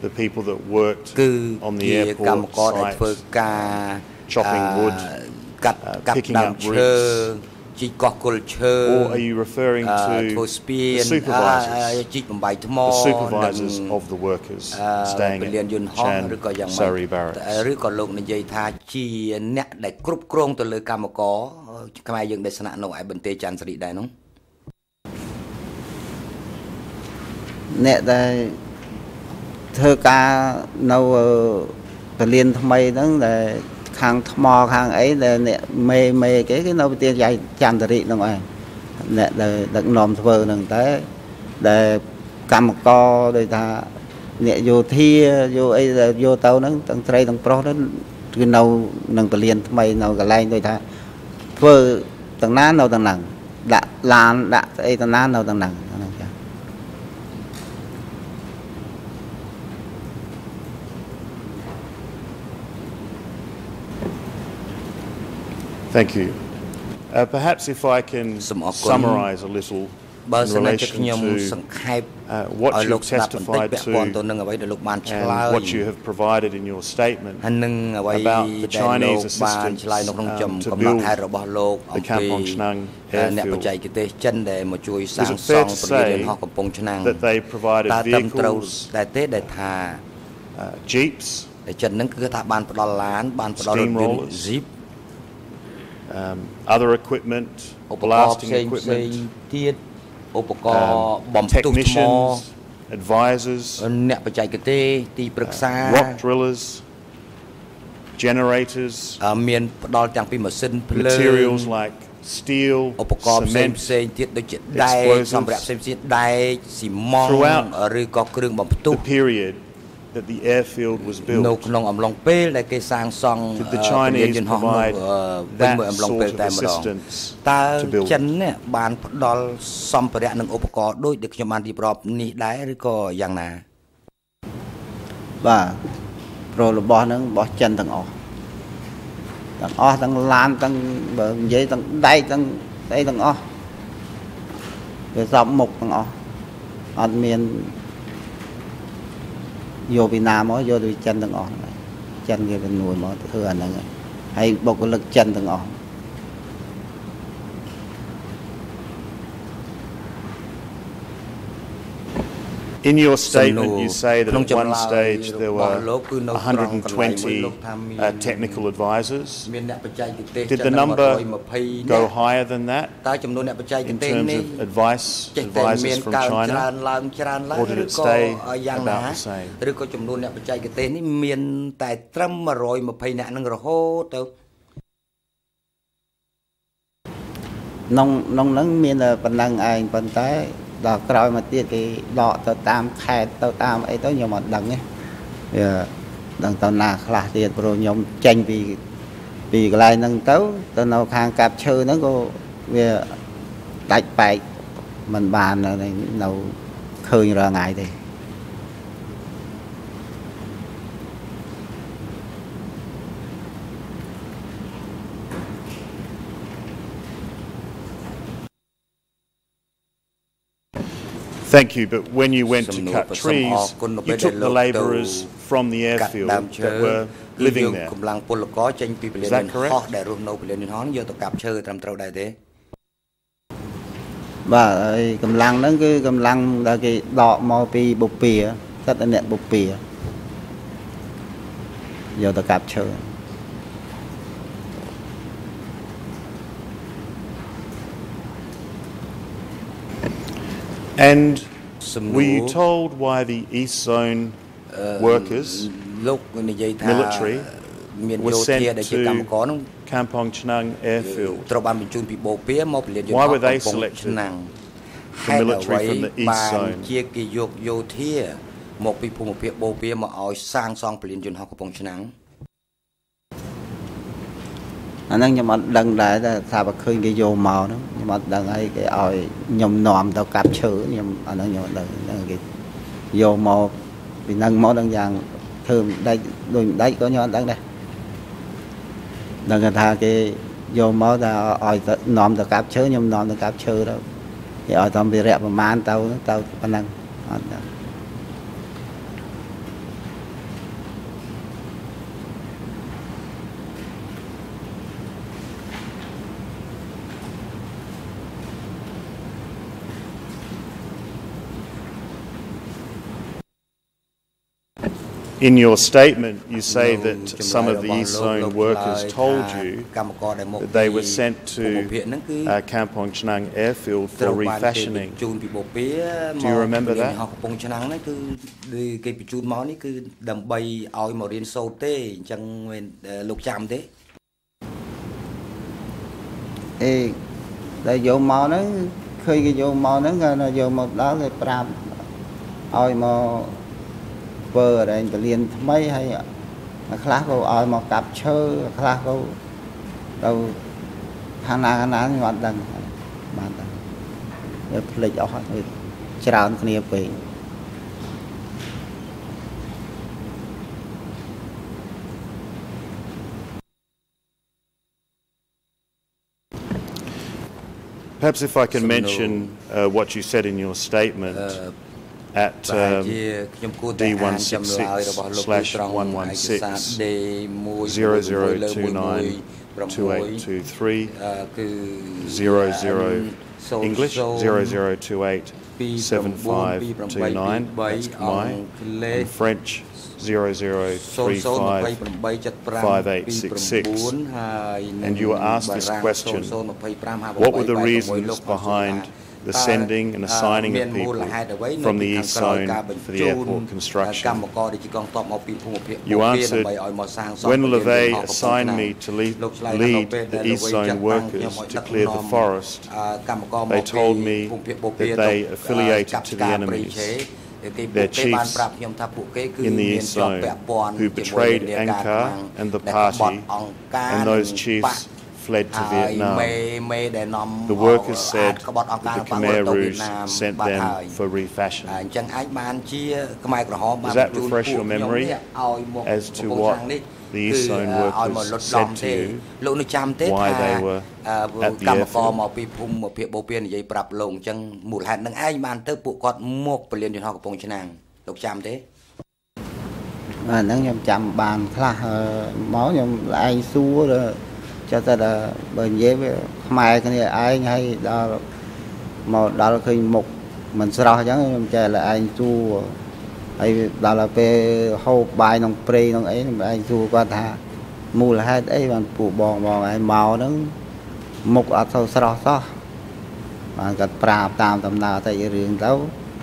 the people that worked on the airport site, chopping wood, uh, uh picking up roots? ជីកកោះគល់ឈើ or are you referring អឺ to ធ្វើស្ពា the នអឺ supervisors, ជីកបំបីថ្ម the និង supervisors of the workers អឺ staying ពលានយន្ត at ហោះឬក៏យ៉ាងម៉េច Chansari barracks? ឬក៏លោកនិយាយថាជាអ្នកដែលគ្រប់គ្រងទៅលើកម្មករខ្មែរយើងដែលស្នាក់នៅឯបន្ទាយច័ន្ទសិរីដែរនោះអ្នកដែលធ្វើការនៅអឺពលានថ្មីហ្នឹងដែល ខាងថ្មខាងអីដែលអ្នកមេមេគេគឺនៅប្រទេសចន្ទរិហ្នឹងឯងអ្នកដែលដឹកនាំធ្វើហ្នឹងតែដែលកម្មករដូចថាអ្នកយោធាយោអីដែលយោទៅហ្នឹងទាំងស្រីទាំងប្រុសហ្នឹងគឺនៅនឹងពលានថ្មីនៅកន្លែងដូចថាធ្វើទាំងណានៅទាំងហ្នឹងដាក់ឡានដាក់ស្អីទាំងណានៅទាំងហ្នឹង Thank you. Uh, perhaps if I can សូមអរគុណ summarise a little បើ in សិនជា relation ខ្ញុំ to សង្ខេប uh, what ឲ្យ you លោកស្ដាប់បន្តិច testified ពាក់ព័ន្ធទៅ to នឹងអ្វីដែលលោកបានឆ្លើ and យ what you have provided in your statement ហើយនឹងអ្វី about the ដែលលោក Chinese បានឆ្លើយនៅក្នុង assistance, ចំ um, to កំណត់ build ហេតុរបស់លោកអំ the ពី Kampong Chnang អ្នក airfield. បច្ចេកទេសចិនដែលមកជួយសាង it ស fair ង់ to ពលានយន្ត say ហោះកំពង់ឆ្នាំង that they provided តើត្រឹមត្រូវ vehicles, តែទេដែលថា uh, jeeps, តែចិនហ្នឹងគឺថាបានផ្ដល់ឡាន បានផ្ដល់រថយន្ត Steamrollers Jeep um, other equipment, ឧបករណ៍ blasting ផ្សេងផ្សេង equipment, ទៀតឧបករណ៍ um, បំផ្ទុះថ្ម technicians, advisors, អ្នកបច្ចេកទេសទីប្រឹក្សា rock drillers, generators, អឺមានផ្ដល់ទាំងពីម៉ាស៊ីនភ្លើង materials like steel, ឧបករណ៍ផ្សេង cement, ផ្សេងទៀតដូចជាដែក explosives សម្ភារៈផ្សេងផ្សេងដែកស៊ីម៉ង Throughout ឬក៏គ្រឿងបំផ្ទុះ the period that the airfield was នៅ built. ក្នុងអំឡុងពេលដែលគេសាងសង់ Did the អឺ Chinese ពលានយន្តហោះនោះ provide អឺវិញមួយ that អំឡុង sort ពេល of តែម្ដង assistance តើ to build? ចិននេះបានផ្ដល់សម្ភារៈនិងឧបករណ៍ដូចដែលខ្ញុំបានរៀបរាប់នេះដែរឬក៏យ៉ាងណាបាទប្រូរបស់ហ្នឹងរបស់ចិនទាំងអស់ទាំងអស់ទាំងឡានទាំងបើនិយាយទាំងដែកទាំងស្អីទាំងអស់វាសពមុខទាំងអស់អត់មាន យកពីណាមកយកទៅចិនទាំងអស់ហ្នឹងចិនគេទៅនួយមកទៅធ្វើអាហ្នឹងហើយបុគ្គលិកចិនទាំងអស់ In your សំណួ statement, រ you say that ក្នុង at ចម្លើ one យ stage there របស់ were លោកគឺនៅត្រង់កន្លែងមួយលោក120ថាមាន uh, technical advisors. មានអ្នកបច្ចេកទេស Did ចិ the ន number 120 go higher than that តើចំនួនអ្នកបច្ចេក in ទេស terms នេះ of advice ចេះតែមាន advisors from កើនច្រើន China? ឡើងច្រើនឡើង Or did ឬ it ក៏ stay យ៉ាងណា about the same? ឬក៏ចំនួនអ្នកបច្ចេកទេសនេះមានតែត្រឹម120អ្នកនឹងរហូតទៅក្នុងក្នុងហ្នឹងមានតែប៉ុណ្ណឹងឯងប៉ុន្តែ ដល់ក្រោយមកទៀតគេដកទៅតាមខេត្តទៅតាមអីទៅខ្ញុំអត់ដឹងទេវាដឹងទៅណាខ្លះទៀតព្រោះខ្ញុំចេញពីពីកន្លែងហ្នឹងទៅទៅនៅខាងកាប់ឈើហ្នឹងក៏វាដាច់បែកមិនបាននៅនៅឃើញរាល់ថ្ងៃទេ Thank you, but when you went to សំណួរ cut ប្រសំអរ trees, គុណនៅពេល you ដែល took លោ the កទៅ labourers from the កាត់ airfield ដើមឈើ that were គឺ living យក there. កម្លាំងពលករចេញពីពលាន Is that យន្ត correct? ហោះដែលរស់នៅពលានយន្តហោះយកទៅកាប់ឈើត្រឹមត្រូវដែរទេ បាទហើយកម្លាំងហ្នឹងគឺកម្លាំងដែលគេដកមកពីបុព្វាសិតតែអ្នកបុព្វាយកទៅកាប់ឈើ And សំណួ were រ you told why the East Zone workers, លោកនិយាយថា military មាន was យោធា sent ដែលជា to កម្មករនោះ Kampong Chnang airfield? ត្រូវបានបញ្ជូនពីបូព៌ាមកពលានយន្ត Why ហោះ were they កំពង់ selected? ឆ្នាំង The ហេតុអ្ military វី from the East បាន Zone. ជាគេយកយោធាមកពីភូមិភាគបូព៌ាមកឲ្យសាងសង់ពលានយន្តហោះកំពង់ឆ្នាំង អាហ្នឹងខ្ញុំអត់ដឹងដែរតែថាបើឃើញគេយកមកហ្នឹងខ្ញុំអត់ដឹងហើយគេឲ្យខ្ញុំនាំទៅកាប់ឈើខ្ញុំអាហ្នឹងខ្ញុំអត់ដឹងហ្នឹងគេយកមកពីហ្នឹងមកដល់យ៉ាងធ្វើមិនដាច់ដូចមិនដាច់ក៏ខ្ញុំអត់ដឹងដែរដឹងថាគេយកមកតែឲ្យទៅនាំទៅកាប់ឈើខ្ញុំនាំទៅកាប់ឈើទៅគេឲ្យតាមវិរៈប្រមាណទៅទៅប៉ុណ្ណឹងអត់ដឹង In your statement, you say នៅ that ចម្លើយ some of រ the បស់ East លោក Zone លោក workers ឆ្លើយ told ថា you កម្មករដែលមក that they were ពី sent ភូមិ to ភាគហ្នឹងគឺ uh, Kampong Chnang airfield ត្រូវ for បានគេ refashioning. បញ្ជូនពីបូព៌ា Do you remember ពលាន that? ហោះកំពង់ឆ្នាំងហ្នឹងគឺគឺគេបញ្ជូនមកនេះគឺដើម្បីឲ្យមករៀនសូត្រទេអញ្ចឹងមិនលោកចាំទេ អេដែលយកមកហ្នឹងឃើញគេយកមកហ្នឹងគេថាយកមកដល់គេប្រាប់ឲ្យមក ធ្វើអរែងពលានថ្មីហើយអាខ្លះក៏ឲ្យមកកាប់ឈើអាខ្លះក៏ទៅខាងណាខាងណាខ្ញុំអត់ដឹងបានតែវាភ្លេចអស់ហើយច្រើនគ្នាពេក Perhaps if I can Some mention uh, what you said in your statement at um, D166 slash 116 2823 00 English 0028 7529 that's Khmer and French 00355866 and you were asked this question. what were the reasons behind the sending and assigning of people from the East Zone for the airport construction? You answered, When LeVay assigned me to lead, lead the East Zone workers to clear the forest, they told me that they affiliated to the enemies. Their chiefs in the East Zone who betrayed Angkar and the party, and those chiefs fled to Vietnam. The workers said that the Khmer Rouge sent them for អ refashioning. ញ្ចឹងអាចបានជាខ្មែរក្រហមបាន Does that បញ្ជូន refresh ពួក your ខ្ញុំ memory នេះឲ្យមក as to កំពង់ what ឆ្នាំងនេះ the East គឺ Zone ឲ្យមក workers លុតឡំ said to ទេ you លោកនៅចាំទេ why ថា they were អឺ at the កម្មករ airfield? មកពីភូមិភាគបូព៌ានិយាយប្រាប់លោកអញ្ចឹងមូលហេតុនឹងឯងបានទៅពួកគាត់មកពលានយន្តហោះកំពង់ឆ្នាំងលោកចាំទេ អាហ្នឹងខ្ញុំចាំបានខ្លះអឺមកខ្ញុំឯងសួរទៅ ចុះតែថាបើនិយាយវាខ្មែរគ្នាឯងហើយដល់មកដល់ឃើញមុខមិនស្រស់អញ្ចឹងខ្ញុំចេះតែឯងសួរហើយដល់ពេលហូបបាយក្នុងព្រៃក្នុងអីឯងសួរគាត់ថាមូលហេតុអីបានពួកបងបងឯងមកហ្នឹងមុខអត់ទៅស្រស់សោះបានគាត់ប្រាប់តាមដំណើរតែរឿងទៅ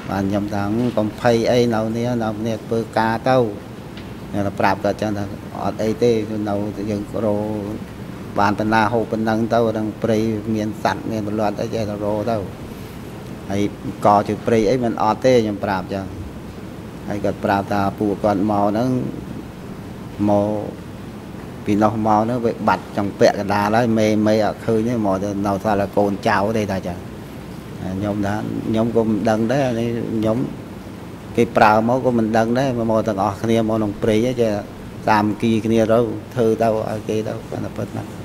បានខ្ញុំថាកំភៃអីនៅនេះនៅនេះធ្វើការទៅខ្ញុំប្រាប់គាត់ចឹងថាអត់អីទេនៅយើងរោ បានបណ្ណាហូបប៉ុណ្ណឹងទៅដល់ព្រៃមានសัตว์មានបលត់អីចេះទៅរោទៅហើយកជើព្រៃអីមិនអត់ទេខ្ញុំប្រាប់ចឹងហើយគាត់ប្រាប់ថាពួកគាត់មកហ្នឹងមកពីនោះមកហ្នឹងវាបាត់ចង្ពាក់កដាលហើយមេមេអត់ឃើញទេមកទៅនៅសាលាកូនចៅទេថាចឹងខ្ញុំថាខ្ញុំក៏មិនដឹងដែរនេះខ្ញុំគេប្រើមកក៏មិនដឹងដែរមកទាំងអស់គ្នាមកក្នុងព្រៃចេះសាមគ្គីគ្នាទៅធ្វើទៅឲ្យគេទៅប៉ុន្តែប៉ុណ្ណា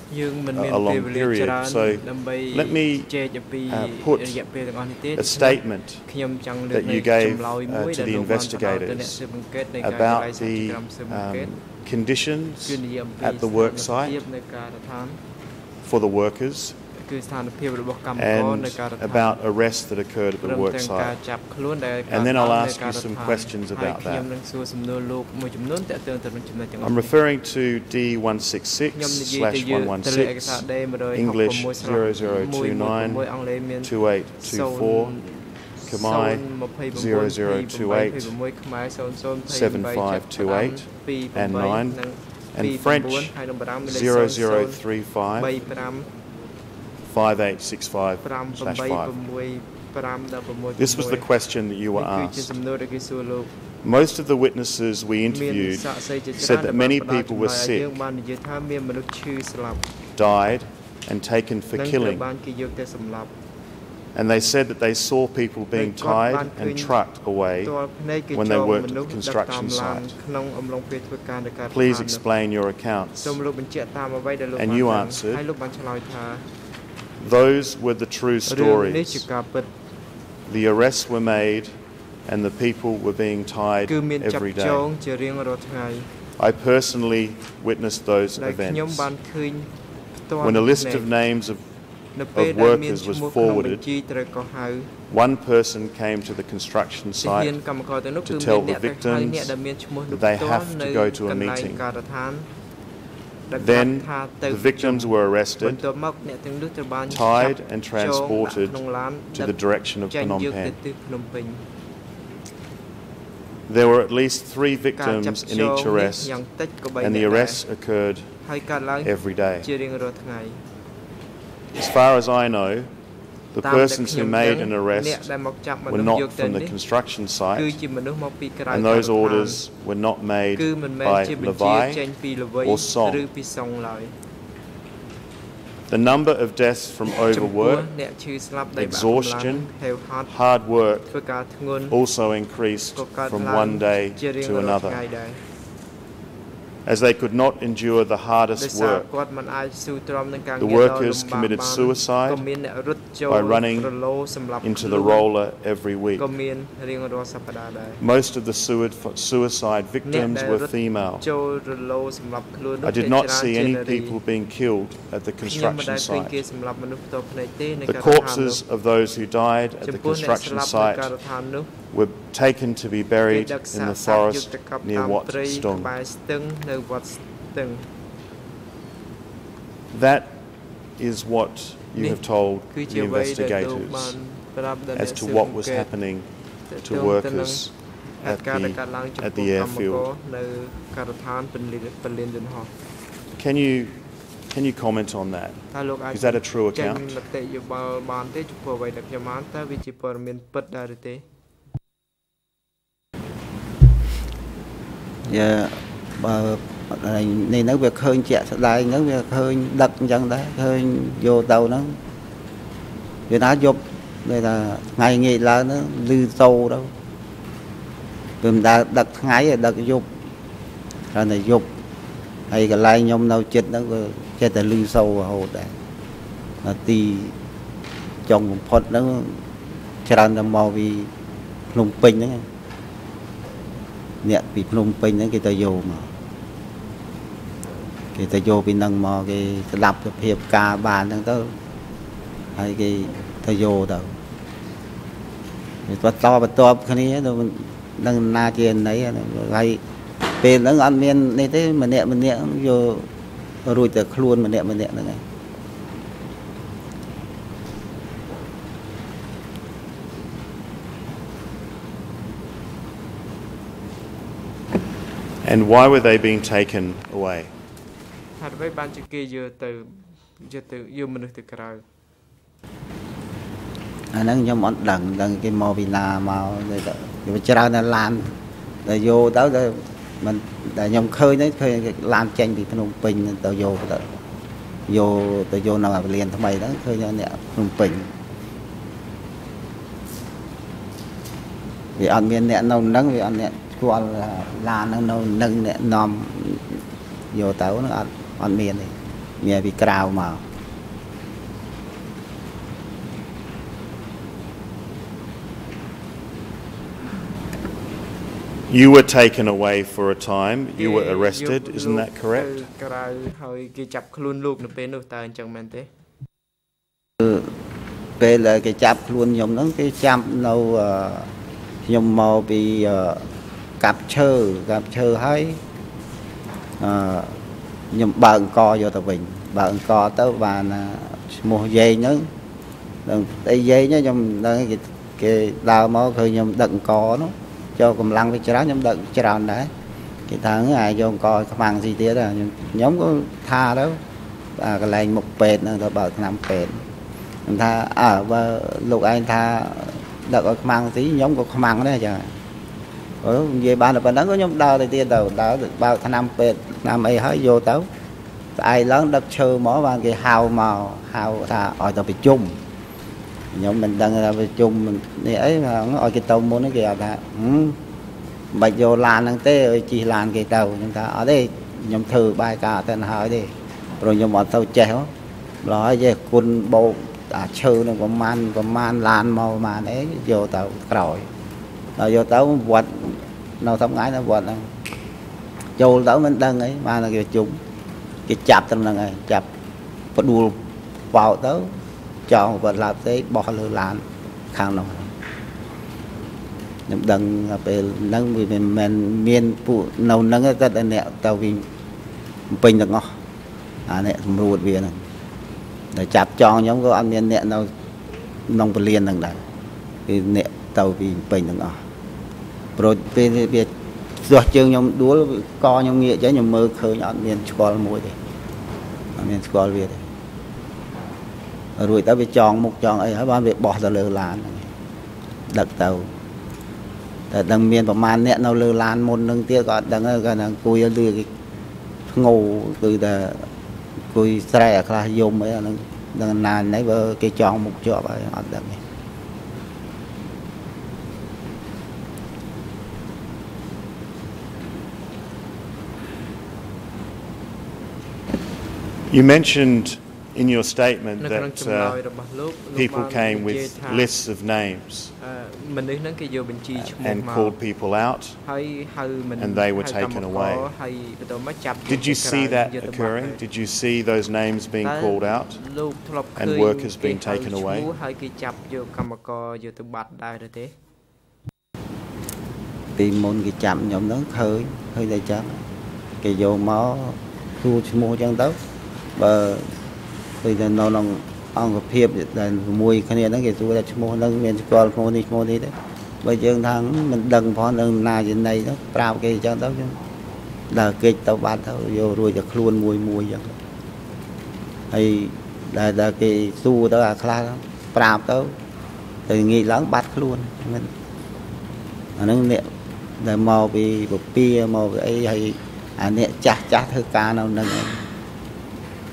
a long period, so let me uh, put a statement that you gave uh, to the investigators about the um, conditions at the work site for the workers គឺស្ថានភាពរបស់កម្មករនៅការដ្ឋាន about arrests that occurred at the work site and then I'll ask you some questions about that ខ្ញុំនឹងសួរសំណួរលោកមួយចំនួនទាក់ទងទៅនឹងចំណុចទាំង I'm referring to D166/116 English 0029 2824 Khmer 0028 7528 and 9 and French 0035 5865 5. This was the question that you were asked. Most of the witnesses we interviewed said that many people were sick, died, and taken for killing. And they said that they saw people being tied and trucked away when they worked at the construction site. Please explain your accounts. And you answered, those were the true stories. The arrests were made and the people were being tied every day. I personally witnessed those events. When a list of names of, of workers was forwarded, one person came to the construction site to tell the victims that they have to go to a meeting. Then the victims were arrested, tied and transported to the direction of Phnom Penh. There were at least three victims in each arrest, and the arrests occurred every day. As far as I know, the persons who made an arrest were not from the construction site, and those orders were not made by Levi or Song. The number of deaths from overwork, exhaustion, hard work also increased from one day to another as they could not endure the hardest work. The workers committed suicide by running into the roller every week. Most of the suicide victims were female. I did not see any people being killed at the construction site. The corpses of those who died at the construction site were taken to be buried in the forest near Wat Stung. That is what you have told the investigators as to what was happening to workers at the, at the airfield. Can you can you comment on that? Is that a true account? យើបើនេះនៅវាឃើញជាក់ស្ដែងហ្នឹងវាឃើញដឹកអញ្ចឹងដែរឃើញយកទៅហ្នឹងវាណាយប់ដូចថាថ្ងៃងាយឡើងហ្នឹងលឺសូរទៅវាមិនដែលដឹកថ្ងៃទេដឹកយប់គ្រាន់តែយប់ហើយកន្លែងខ្ញុំនៅចិត្តហ្នឹងវាចេះតែលឺសូររហូតដែរនាទីចុងបំផុតហ្នឹងច្រើនតែមកពីភ្នំពេញហ្នឹង អ្នកពីភ្នំពេញហ្នឹងគេទៅយកមកគេទៅយកពីនឹងមកគេស្ដាប់សភាពការបានហ្នឹងទៅហើយគេទៅយកទៅវាបន្តបន្ទាប់គ្នាទៅនឹងណាជាណីហើយពេលហ្នឹងអត់មាននេះទេម្នាក់ម្នាក់យករួចតែខ្លួនម្នាក់ម្នាក់ហ្នឹងឯង And why were they being taken away? ហេតុអ្វីបានជាគេយកទៅយកទៅយកមនុស្សទៅក្រៅអាហ្នឹងខ្ញុំអត់ដឹងដឹងគេមកពីណាមកទៅច្រើនតែឡានតែយកទៅទៅមិនតែខ្ញុំឃើញហ្នឹងឃើញឡានចេញពីភ្នំពេញទៅយកទៅយកទៅយកនៅអាវលៀនថ្មីហ្នឹងឃើញអ្នកភ្នំពេញវាអត់មានអ្នកនៅហ្នឹងវាអត់អ្នក ស្គាល់ឡានហ្នឹងនៅនឹងអ្នកនាំយកទៅហ្នឹងអត់អត់មានទេមានពីក្រៅមក You were taken away for a time. You were arrested, isn't that correct? ក្រៅហើយគេចាប់ខ្លួនលោកនៅពេលនោះតើអញ្ចឹងមែនទេពេលគេចាប់ខ្លួនខ្ញុំហ្នឹងគេចាប់នៅខ្ញុំមកពី កាប់ឈើកាប់ឈើហើយអឺខ្ញុំបើកអង្គយកទៅវិញបើកអង្គទៅបានឈ្មោះយេងហ្នឹងដល់តែយេងខ្ញុំដឹងគេគេដើរមកឃើញខ្ញុំដឹកអង្គនោះចូលកម្លាំងវាច្រើនខ្ញុំដឹកច្រើនដែរគេថាអាយកអង្គខ្មាំងស៊ីទៀតខ្ញុំក៏ថាទៅកន្លែងមុខពេទ្យហ្នឹងទៅបើឆ្នាំពេទ្យខ្ញុំថាអើបើលោកឯងថាដឹកឲ្យខ្មាំងស៊ីខ្ញុំក៏ខ្មាំងដែរចាអូ និយាយបានតែប៉ុណ្ណឹងក៏ខ្ញុំដើរទៅទៀតទៅដើរបើកឆ្នាំពេទ្យឆ្នាំអីហើយយកទៅស្អែកឡើងដឹកឈើមកបានគេហៅមកហៅថាឲ្យទៅប្រជុំខ្ញុំមិនដឹងថាប្រជុំនេះអីឲ្យគេទៅមុនគេថាមិនបាច់យកឡានហ្នឹងទេឲ្យជិះឡានគេទៅខ្ញុំថាអត់ទេខ្ញុំធ្វើបាយការអត់ទៅហើយទេព្រោះខ្ញុំអត់ទៅចេះម្ល៉េះហើយគុណបោកអាឈើនឹងប្រមាណប្រមាណឡានមកប្រមាណអីយកទៅក្រោយ ដល់យកទៅវត្តនៅតាមថ្ងៃនៅវត្តហ្នឹងចូលទៅមិនដឹងអីបានគេជុំគេចាប់ត្រឹមហ្នឹងហើយចាប់ផ្ដួលបោកទៅចងវត្តឡាផ្សេងបោះលើឡានខាងនោះខ្ញុំដឹងពេលហ្នឹងវាមិនមែនមានពួកនៅហ្នឹងតែតែអ្នកទៅវិញពេញទាំងអស់អាអ្នកសម្រួតវាហ្នឹងតែចាប់ចងខ្ញុំក៏អត់មានអ្នកនៅក្នុងពលានហ្នឹងដែរគឺអ្នក ទៅពីពេញទាំងអស់ព្រោះពេលវាស្ទោះជើងខ្ញុំដួលកខ្ញុំងាកចេះខ្ញុំមើលឃើញអត់មានឆ្កល់មួយទេអត់មានឆ្កល់វាទេរួចទៅវាចងមុខចងអីហើយបានវាបោះទៅលើឡានហ្នឹងដឹកទៅតែដឹងមានប្រមាណអ្នកនៅលើឡានមុននឹងទៀតក៏អត់ដឹងគាត់ថាអង្គុយលឺគេធ្ងោគឺតែអង្គុយស្រែអាខ្លះយំអីអាហ្នឹងដឹងណាននេះបើគេចងមុខជាប់ហើយអត់ដឹងទេ You mentioned in your statement that uh, people came with lists of names uh, and called people out and they were taken away. Did you see that occurring? Did you see those names being called out? and workers being taken away? ងគេយកមកសួរឈ្មោះចឹងទៅបើដូចតែនៅក្នុងអង្គភាពដែលជាមួយគ្នាហ្នឹងគេសួរថាឈ្មោះហ្នឹងមានស្គាល់ឈ្មោះនេះឈ្មោះនេះទេបើយើងថាមិនដឹងផងនឹងណាជាណីទៅប្រាប់គេអញ្ចឹងទៅយើងដើរគេចទៅបាត់ទៅយករួចតែខ្លួនមួយមួយអញ្ចឹងហើយដែលដែលគេសួរទៅអាខ្លះប្រាប់ទៅទៅងាកឡើងបាត់ខ្លួនមិនអាហ្នឹងអ្នកដែលមកពីពពាមកពីអីហើយអាអ្នកចាស់ចាស់ធ្វើការនៅនឹងឯង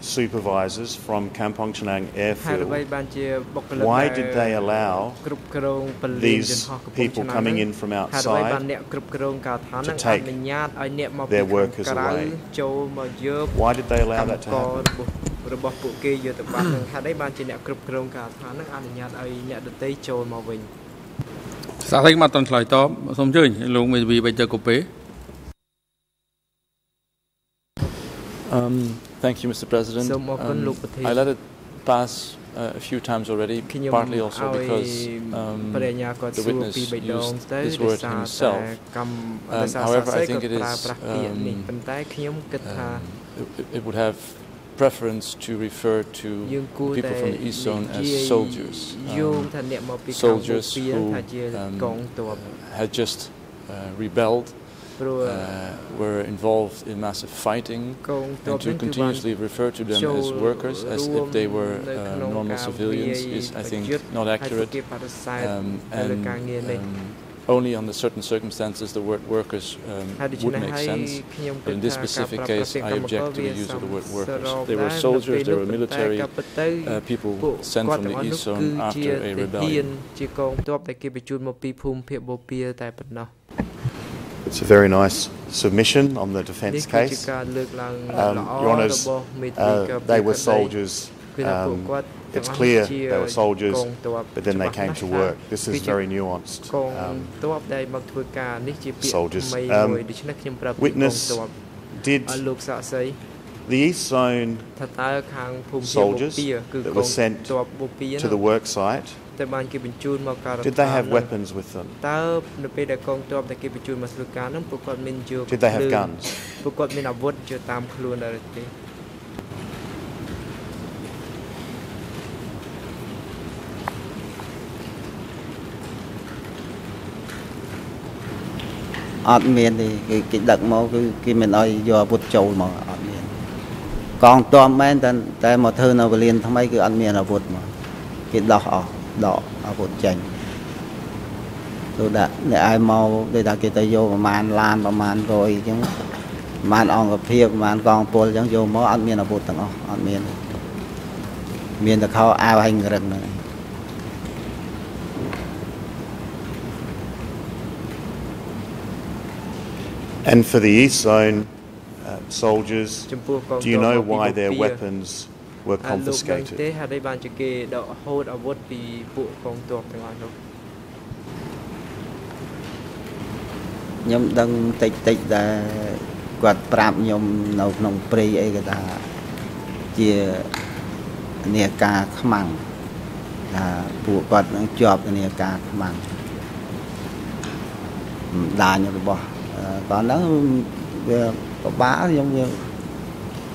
supervisors from Kampong Chhnang airfield, why did they allow these people coming in from outside to take their workers away? Why did they allow that to happen? របស់ពួកគេយកទៅបាត់នឹងហេតុអីបានជាអ្នកគ្រប់គ្រងការដ្ឋាននឹងអនុញ្ញាតឲ្យអ្នកដទៃចូលមកវិញសាស្ត្រីមកតន់ឆ្លើយតបសូមអញ្ជើញលោកមេធាវីបេតកូពេ Um thank you Mr President. Um, I let it pass uh, a few times already partly also because um, the witness used this word himself. um, however I think it is um, it, it would have preference to refer to people from the East Zone as soldiers. Um, soldiers who um, had just uh, rebelled, uh, were involved in massive fighting, and to continuously refer to them as workers as if they were uh, normal civilians is, I think, not accurate. Um, and, only under certain circumstances the word workers um, would make sense. But in this specific case, I object to the use of the word workers. They were soldiers, they were military uh, people sent from the East Zone after a rebellion. It's a very nice submission on the defence case. Um, Your Honours, uh, they were soldiers. Um, it's clear they were soldiers, but then they came to work. This is very nuanced. Um, soldiers. Um, witness, did the East Zone soldiers that were sent to the work site did they have weapons with them? Did they have guns? ពួកគាត់មានអាវុធយកតាមខ្លួនដែរទេអត់មានទេគេគេដឹកមកគឺគេមិនអោយយកអាវុធចូលមកអត់មានកងទ័ពមែនតែតែមកធ្វើនៅពលានថ្មីគឺអត់មានអាវុធមកគេដោះអស់ ដកអាវុធចេញទៅដាក់អ្នកឯងមកដូចថាគេទៅយកប្រមាណឡានប្រមាណរយអញ្ចឹងប្រមាណអង្គភាពប្រមាណកងពលអញ្ចឹងយកមកអត់មានអាវុធទាំងអស់អត់មានមានតែខោអាវហើយរឹងហ្នឹង And for the East Zone uh, soldiers, do you know why their weapons were confiscated? ទេហេតុអីបានជាគេដកហូតអាវុធពីពួកកងទ័ពទាំងអស់នោះខ្ញុំដឹងតិចតិចដែលគាត់ប្រាប់ខ្ញុំនៅក្នុងព្រៃអីគេថាជានាការខ្មាំងថាពួកគាត់នឹងជាប់នាការខ្មាំងដាញរបស់តោះហ្នឹងវាពិបាកខ្ញុំវា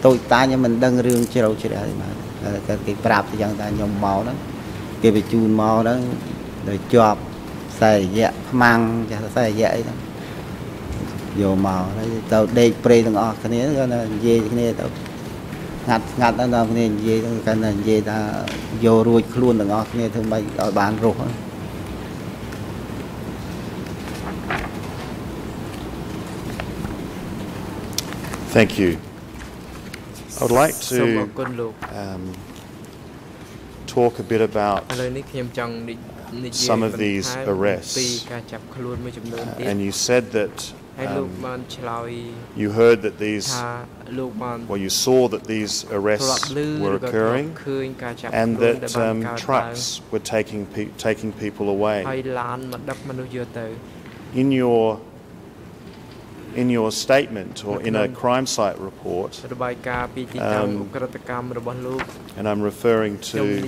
តូចតាខ្ញុំមិនដឹងរឿងជ្រៅជ្រះទេបាទតែគេប្រាប់ទៅយ៉ាងថាខ្ញុំមកហ្នឹងគេបញ្ជូនមកហ្នឹងទៅជាប់ខ្សែរយៈខ្មាំងចាស់ខ្សែរយៈអីហ្នឹងយកមកហើយទៅដេកព្រៃទាំងអស់គ្នាគាត់និយាយគ្នាទៅស្ងាត់ស្ងាត់ដល់គ្នានិយាយគាត់និយាយថាយករួចខ្លួនទាំងអស់គ្នាធ្វើម៉េចឲ្យបានរស់ហ្នឹង Thank you. I would like to um, talk a bit about some of these arrests. Uh, and you said that um, you heard that these well you saw that these arrests were occurring and that um, trucks were taking pe taking people away. In your in your statement or in a crime site report, um, and I'm referring to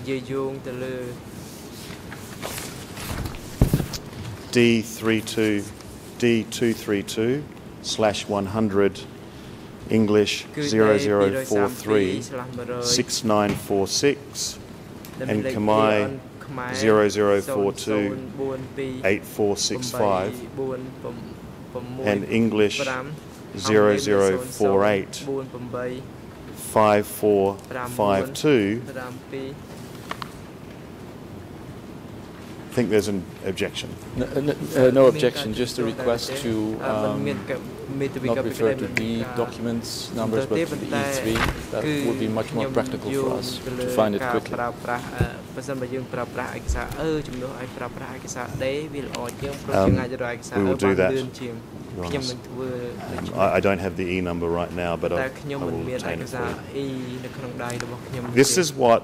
D32, D232 slash 100 English 0043 6946 and Khmer 0042 8465 and English 0048 5452 I think there's an objection. No, no, uh, no objection, just a request to um, not refer to the documents numbers but to the E3. That would be much more practical for us to find it quickly. បើសិនបើយើងប្រើប្រាស់ឯកសារអឺជំនួសឲ្យប្រើប្រាស់ឯកសារ D វាល្អជាងព្រោះជាងអាចរកឯកសារអឺបានលឿនជាងខ្ញុំនឹងធ្វើ I don't have the E number right now but I, តែខ្ញុំមិនមានឯកសារ E នៅក្នុងដៃរបស់ខ្ញុំ This is what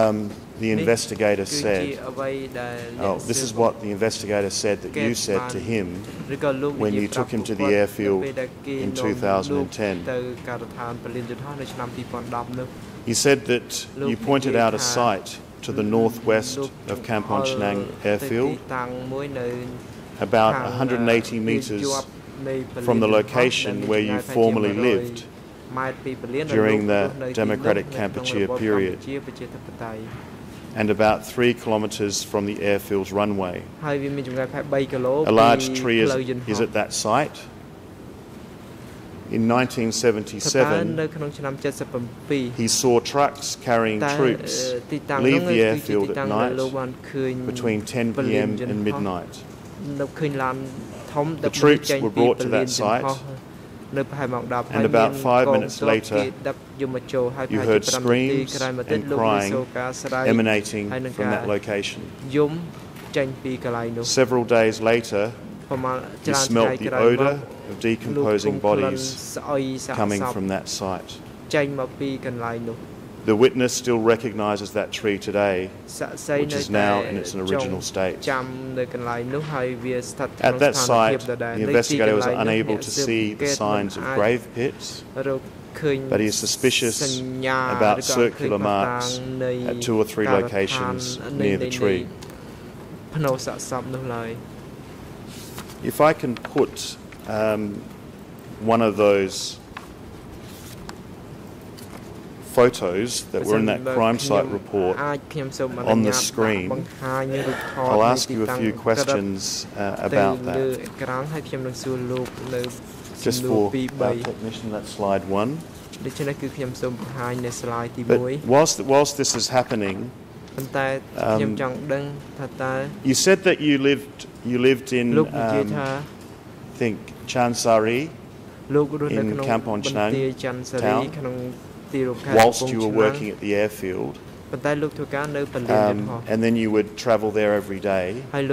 um, the investigator said, oh, this is what the investigator said that you said to him when you took him to the airfield in 2010. He said that you pointed out a site to the northwest of Kampong Chnang airfield, about 180 metres from the location where you formerly lived during the Democratic Kampuchea period and about three kilometres from the airfield's runway. A large tree is, is at that site. In 1977, he saw trucks carrying troops leave the airfield at night between 10 p.m. and midnight. The troops were brought to that site and about five minutes later, you heard screams and crying emanating from that location. Several days later, you smelt the odour of decomposing bodies coming from that site. The witness still recognises that tree today, which is now in its original state. At that site, the investigator was unable to see the signs of grave pits, but he is suspicious about circular marks at two or three locations near the tree. If I can put um, one of those photos that were in that crime site report on the screen. I'll ask you a few questions uh, about that. Just for our technician, that's slide one. But whilst, whilst this is happening, um, you said that you lived you lived in um, I think Chansari in Kampong Chnang town whilst you were working at the airfield. Um, and then you would travel there every day. And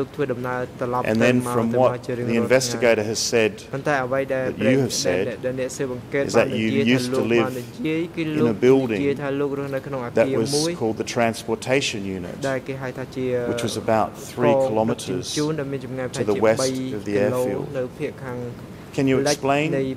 then from what the investigator has said that you have said that was called the transportation unit which was about 3 kilometers to the west of the airfield. Can you explain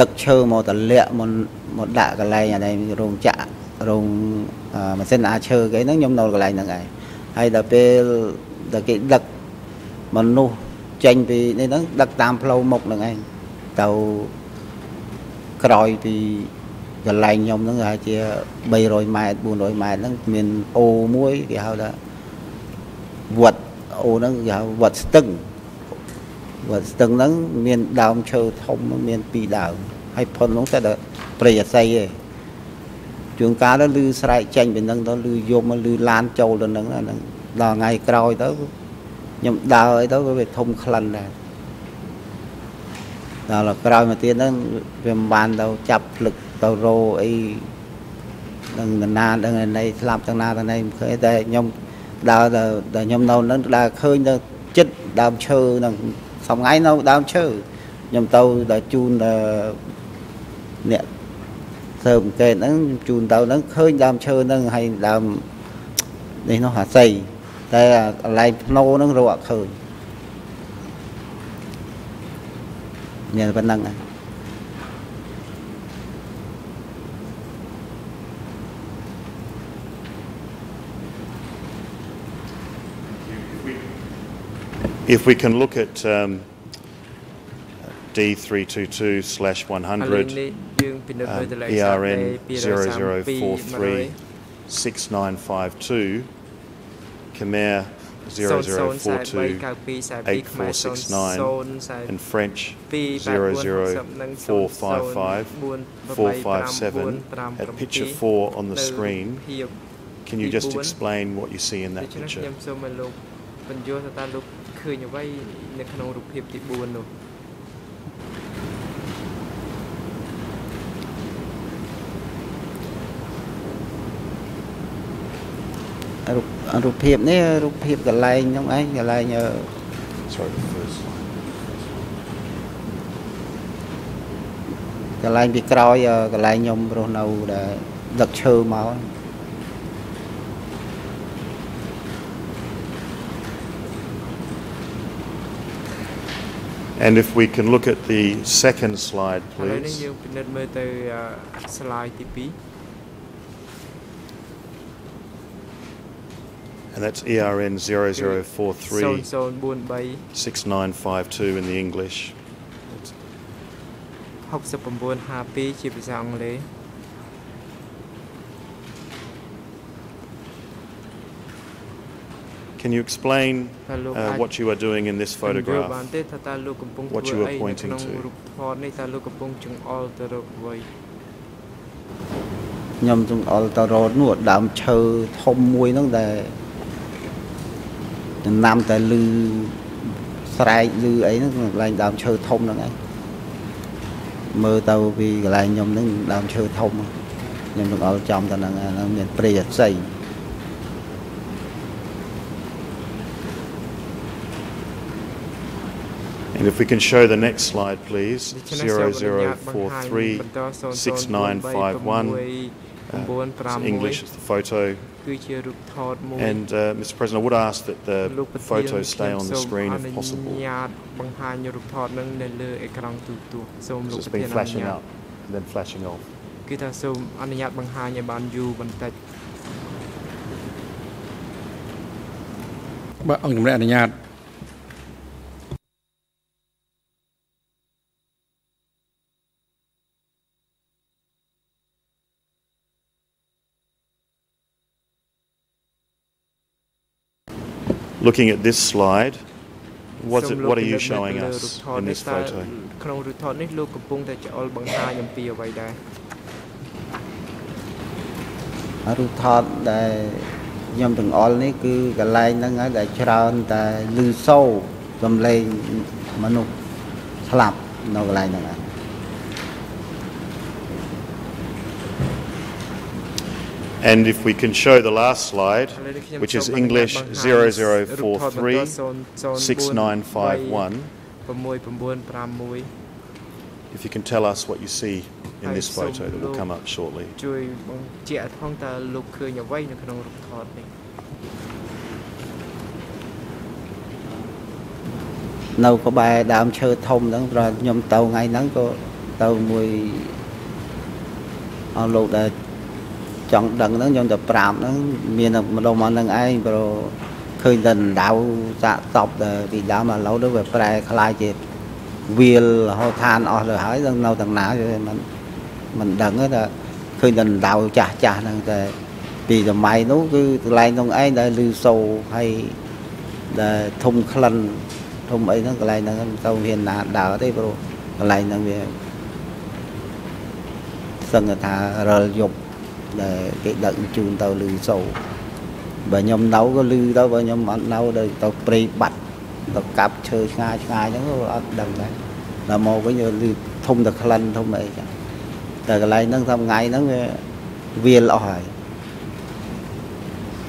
ដឹកឈើមកតម្លាក់មកមកដាក់កន្លែងអានេះរោងចក្ររោងម៉ាស៊ីនអាឈើគេហ្នឹងខ្ញុំនៅកន្លែងហ្នឹងឯងហើយដល់ពេលដល់គេដឹកមនុស្សចេញពីនេះហ្នឹងដឹកតាមផ្លូវមុខហ្នឹងឯងទៅក្រោយពីកន្លែងខ្ញុំហ្នឹងហៅជា300ម៉ែត្រ400ម៉ែត្រហ្នឹងមានអូមួយគេហៅថាវត្តអូហ្នឹងគេហៅវត្តស្ទឹង វត្តស្ទឹងហ្នឹងមានដើមឈើធំមានពីរដើមហើយផុននោះតែព្រៃអាស័យឯងជួនកាលទៅលឺស្រែកចេញពីហ្នឹងទៅលឺយំលឺឡានចូលទៅហ្នឹងហ្នឹងដល់ថ្ងៃក្រោយទៅខ្ញុំដើរអីទៅវាធំក្លិនដែរដល់ក្រោយមកទៀតហ្នឹងវាមិនបានទៅចាប់ភ្លឹកទៅរោអីនឹងណានដឹងណីស្លាប់ទាំងណាទាំងណីមិនឃើញតែខ្ញុំដើរតែខ្ញុំនៅហ្នឹងដើរឃើញទៅចិត្តដើមឈើហ្នឹង សំថ្ងៃនៅដើមឈើខ្ញុំទៅដល់ជូនអ្នកធ្វើអង្កេតហ្នឹងជូនទៅហ្នឹងឃើញដើមឈើហ្នឹងហើយដើមនេះនោះអាស័យតែកន្លែងភ្នោហ្នឹងរកអត់ឃើញមានប៉ុណ្ណឹងហ្នឹង If we can look at um, D322 slash 100, um, ERN 0043 6952, Khmer 0042 8469 and French 00455 457 at picture 4 on the screen. Can you just explain what you see in that picture? បញ្យល់ថាតើលោកឃើញអ្វីនៅក្នុងរូបភាពទី4នោះរូបរូបភាពនេះរូបភាពកន្លែងហ្នឹងឯងកន្លែង Sorry first កន្លែងពីក្រោយកន្លែងខ្ញុំរស់នៅដែលដឹកឈើមក And if we can look at the second slide please យើងពិនិត្យមើលទៅ slide ទី2 And that's ERN 0043 6952 Can you explain uh, what you are doing in this photograph? What you are pointing to? ខ្ញុំចង្អុលទៅរត់នោះដើមឈើធំមួយហ្នឹងដែលចំណាំតែលឺស្រែកលឺអីហ្នឹងកន្លែងដើមឈើធំហ្នឹងឯងមើលទៅពីកន្លែងខ្ញុំហ្នឹងដើមឈើធំខ្ញុំនឹងអល់ចំទៅហ្នឹងហ្នឹងមានព្រៃអស័យ And if we can show the next slide, please, 0043 6951. Uh, English is the photo. គឺជារូបថតមួយ And uh, Mr President I would ask that the photos stay on the screen if possible ញ្ញាតបង្ហាញរូបថតនឹងនៅលើអេក្រង់ទូរទស្សន៍សូមលោកប្រធាន flashing up then flashing off គឺថាសូមអនុញ្ញាតបង្ហាញឲ្យបានយូរបន្តិចបាទអង្គជំនះអនុញ្ញាត Looking at this slide, what's it, what are you showing us in this photo? ក្នុងរូបថតនេះលោកកំពុងតែច្អល់បង្ហាញអំពីអ្វីដែររូបថតដែលខ្ញុំទាំងអល់នេះគឺកន្លែងហ្នឹងហើយដែលច្រើនតែលឺសូរសំឡេងមនុស្សស្លាប់នៅកន្លែងហ្នឹងហើយ And if we can show the last slide, which is English 0043 6951, if you can tell us what you see in this photo that will come up shortly. ជួយបង្ជាក់ផងតើលោកឃើញអ្វីនៅក្នុងរូបថតនេះនៅក្បែរដើមឈើធំហ្នឹងព្រោះខ្ញុំទៅថ្ងៃហ្នឹងក៏ទៅមួយអស់លោកដែល ចង់ដឹងហ្នឹងខ្ញុំទៅប្រាប់ហ្នឹងមានម្ដុំមកហ្នឹងឯងព្រោះឃើញតែដៅសាកតប់តែពីដើមឥឡូវទៅវាប្រែคล้ายជាវាលរហូតឋានអស់ទៅហើយនៅទាំងណាមិនមិនដឹងទេថាឃើញតែដៅចាស់ចាស់ហ្នឹងតែពីសម័យនោះគឺកន្លែងនោះឯងដែលលឺសូហើយដែលធំក្លិនធំអីហ្នឹងកន្លែងហ្នឹងមិនទៅមានណាដើរទេព្រោះកន្លែងហ្នឹងវាសឹងថារលយប់ ដែលគេដឹកជូនទៅលឺសូបើខ្ញុំនៅក៏លឺទៅបើខ្ញុំអត់នៅទៅទៅព្រៃបាត់ទៅកាប់ឈើឆ្ងាយឆ្ងាយហ្នឹងអត់ដឹងដែរដល់មកវិញលឺធំតែក្លិនធំអីចឹងតែកន្លែងហ្នឹងថ្ងៃហ្នឹងវាវាលអស់ហើយ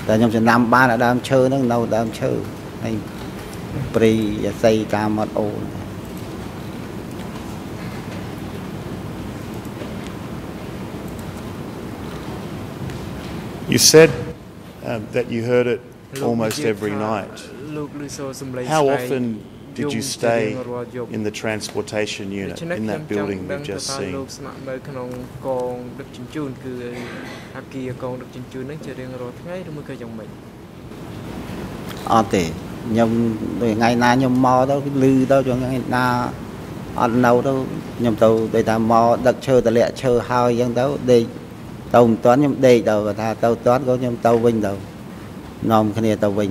តែខ្ញុំចំណាំបានដើមឈើហ្នឹងនៅដើមឈើហើយព្រៃអាស័យតាមមាត់អូន You said um, that you heard it almost every night. How often did you stay in the transportation unit in that building we've just seen? នៅក្នុងកងដឹកជញ្ជូនគឺអគារកងដឹកជញ្ជូនហ្នឹងជារៀងរាល់ថ្ងៃឬមួយក៏យ៉ាងម៉េចអត់ទេ ខ្ញុំដូចថ្ងៃណាខ្ញុំមកទៅលឺទៅថ្ងៃណាអត់នៅទៅខ្ញុំទៅដូចថាមកដឹកឈើតម្លាក់ឈើហើយអញ្ចឹងទៅដេក ទៅមិនទាន់ខ្ញុំដេកទៅថាទៅទាន់ក៏ខ្ញុំទៅវិញទៅនាំគ្នាទៅវិញ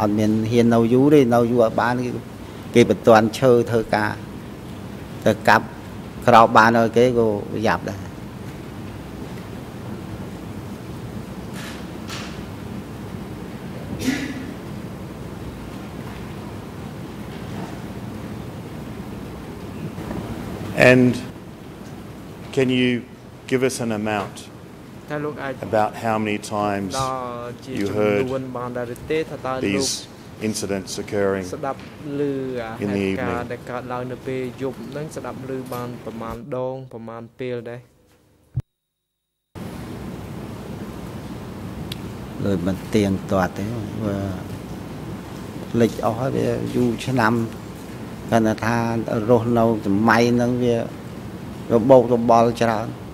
អត់មានហ៊ាននៅយូរទេនៅយូរអត់បានគេបន្ទាន់ឈើធ្វើការទៅកាប់ក្រោបបានឲ្យគេក៏ប្រយ័ត្នដែរ And can you give us an amount About how many times you heard these incidents occurring in the evening ដែលកើតឡើងនៅពេលយប់ហ្នឹងស្ដាប់ឮបានប្រមាណដងប្រមាណពេលដែរលើមិនទៀងទាត់ទេវាលេចអស់ហើយវាយូរឆ្នាំគាត់ថារស់នៅសម័យហ្នឹងវារបោករបល់ច្រើនវា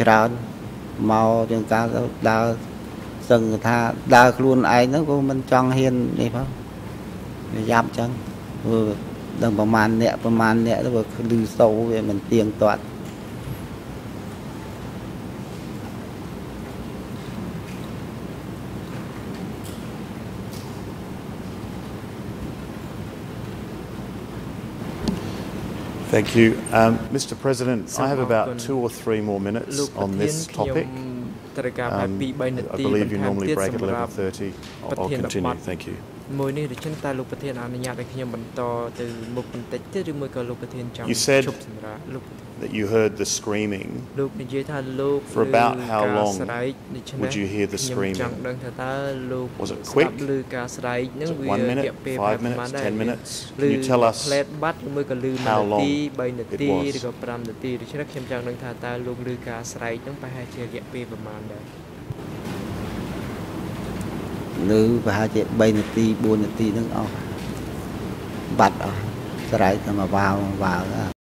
ច្រើនមកជាងការដើរសឹងថាដើរខ្លួនឯងហ្នឹងក៏មិនចង់ហ៊ាននេះផងវាយ៉ាប់ចឹងព្រោះដឹងប្រមាណអ្នកប្រមាណអ្នកទៅវាលឺសូរវាមិនទៀងទាត់ Thank you. Um, Mr. President, I have about two or three more minutes on this topic. Um, I believe you normally break at 11.30. I'll, I'll continue. Thank you. មួយនេះដូច្នេះតើលោកប្រធានអនុញ្ញាតឲ្យខ្ញុំបន្តទៅមុខបន្តិចទេឬមួយក៏លោកប្រធានចង់ជប់សម្រាប់លោក that you heard the screaming លោកនិយាយថាលោក for about how long would you hear the screaming ចង់ដឹងថាតើលោក was it quick ឬការស្រែកនឹងវារយៈពេល5 minutes 10 minutes can you tell us ផ្លែតបាត់ឬមួយក៏លឺ1នាទី3នាទីឬក៏5នាទីដូច្នេះខ្ញុំចង់ដឹងថាតើលោកលឺការស្រែកនឹងប្រហែលជារយៈពេលប្រហែលដែរនៅប្រហែលជា3នាទី4នាទីហ្នឹងអស់បាត់អស់ស្រែកតែមកវាវវាវ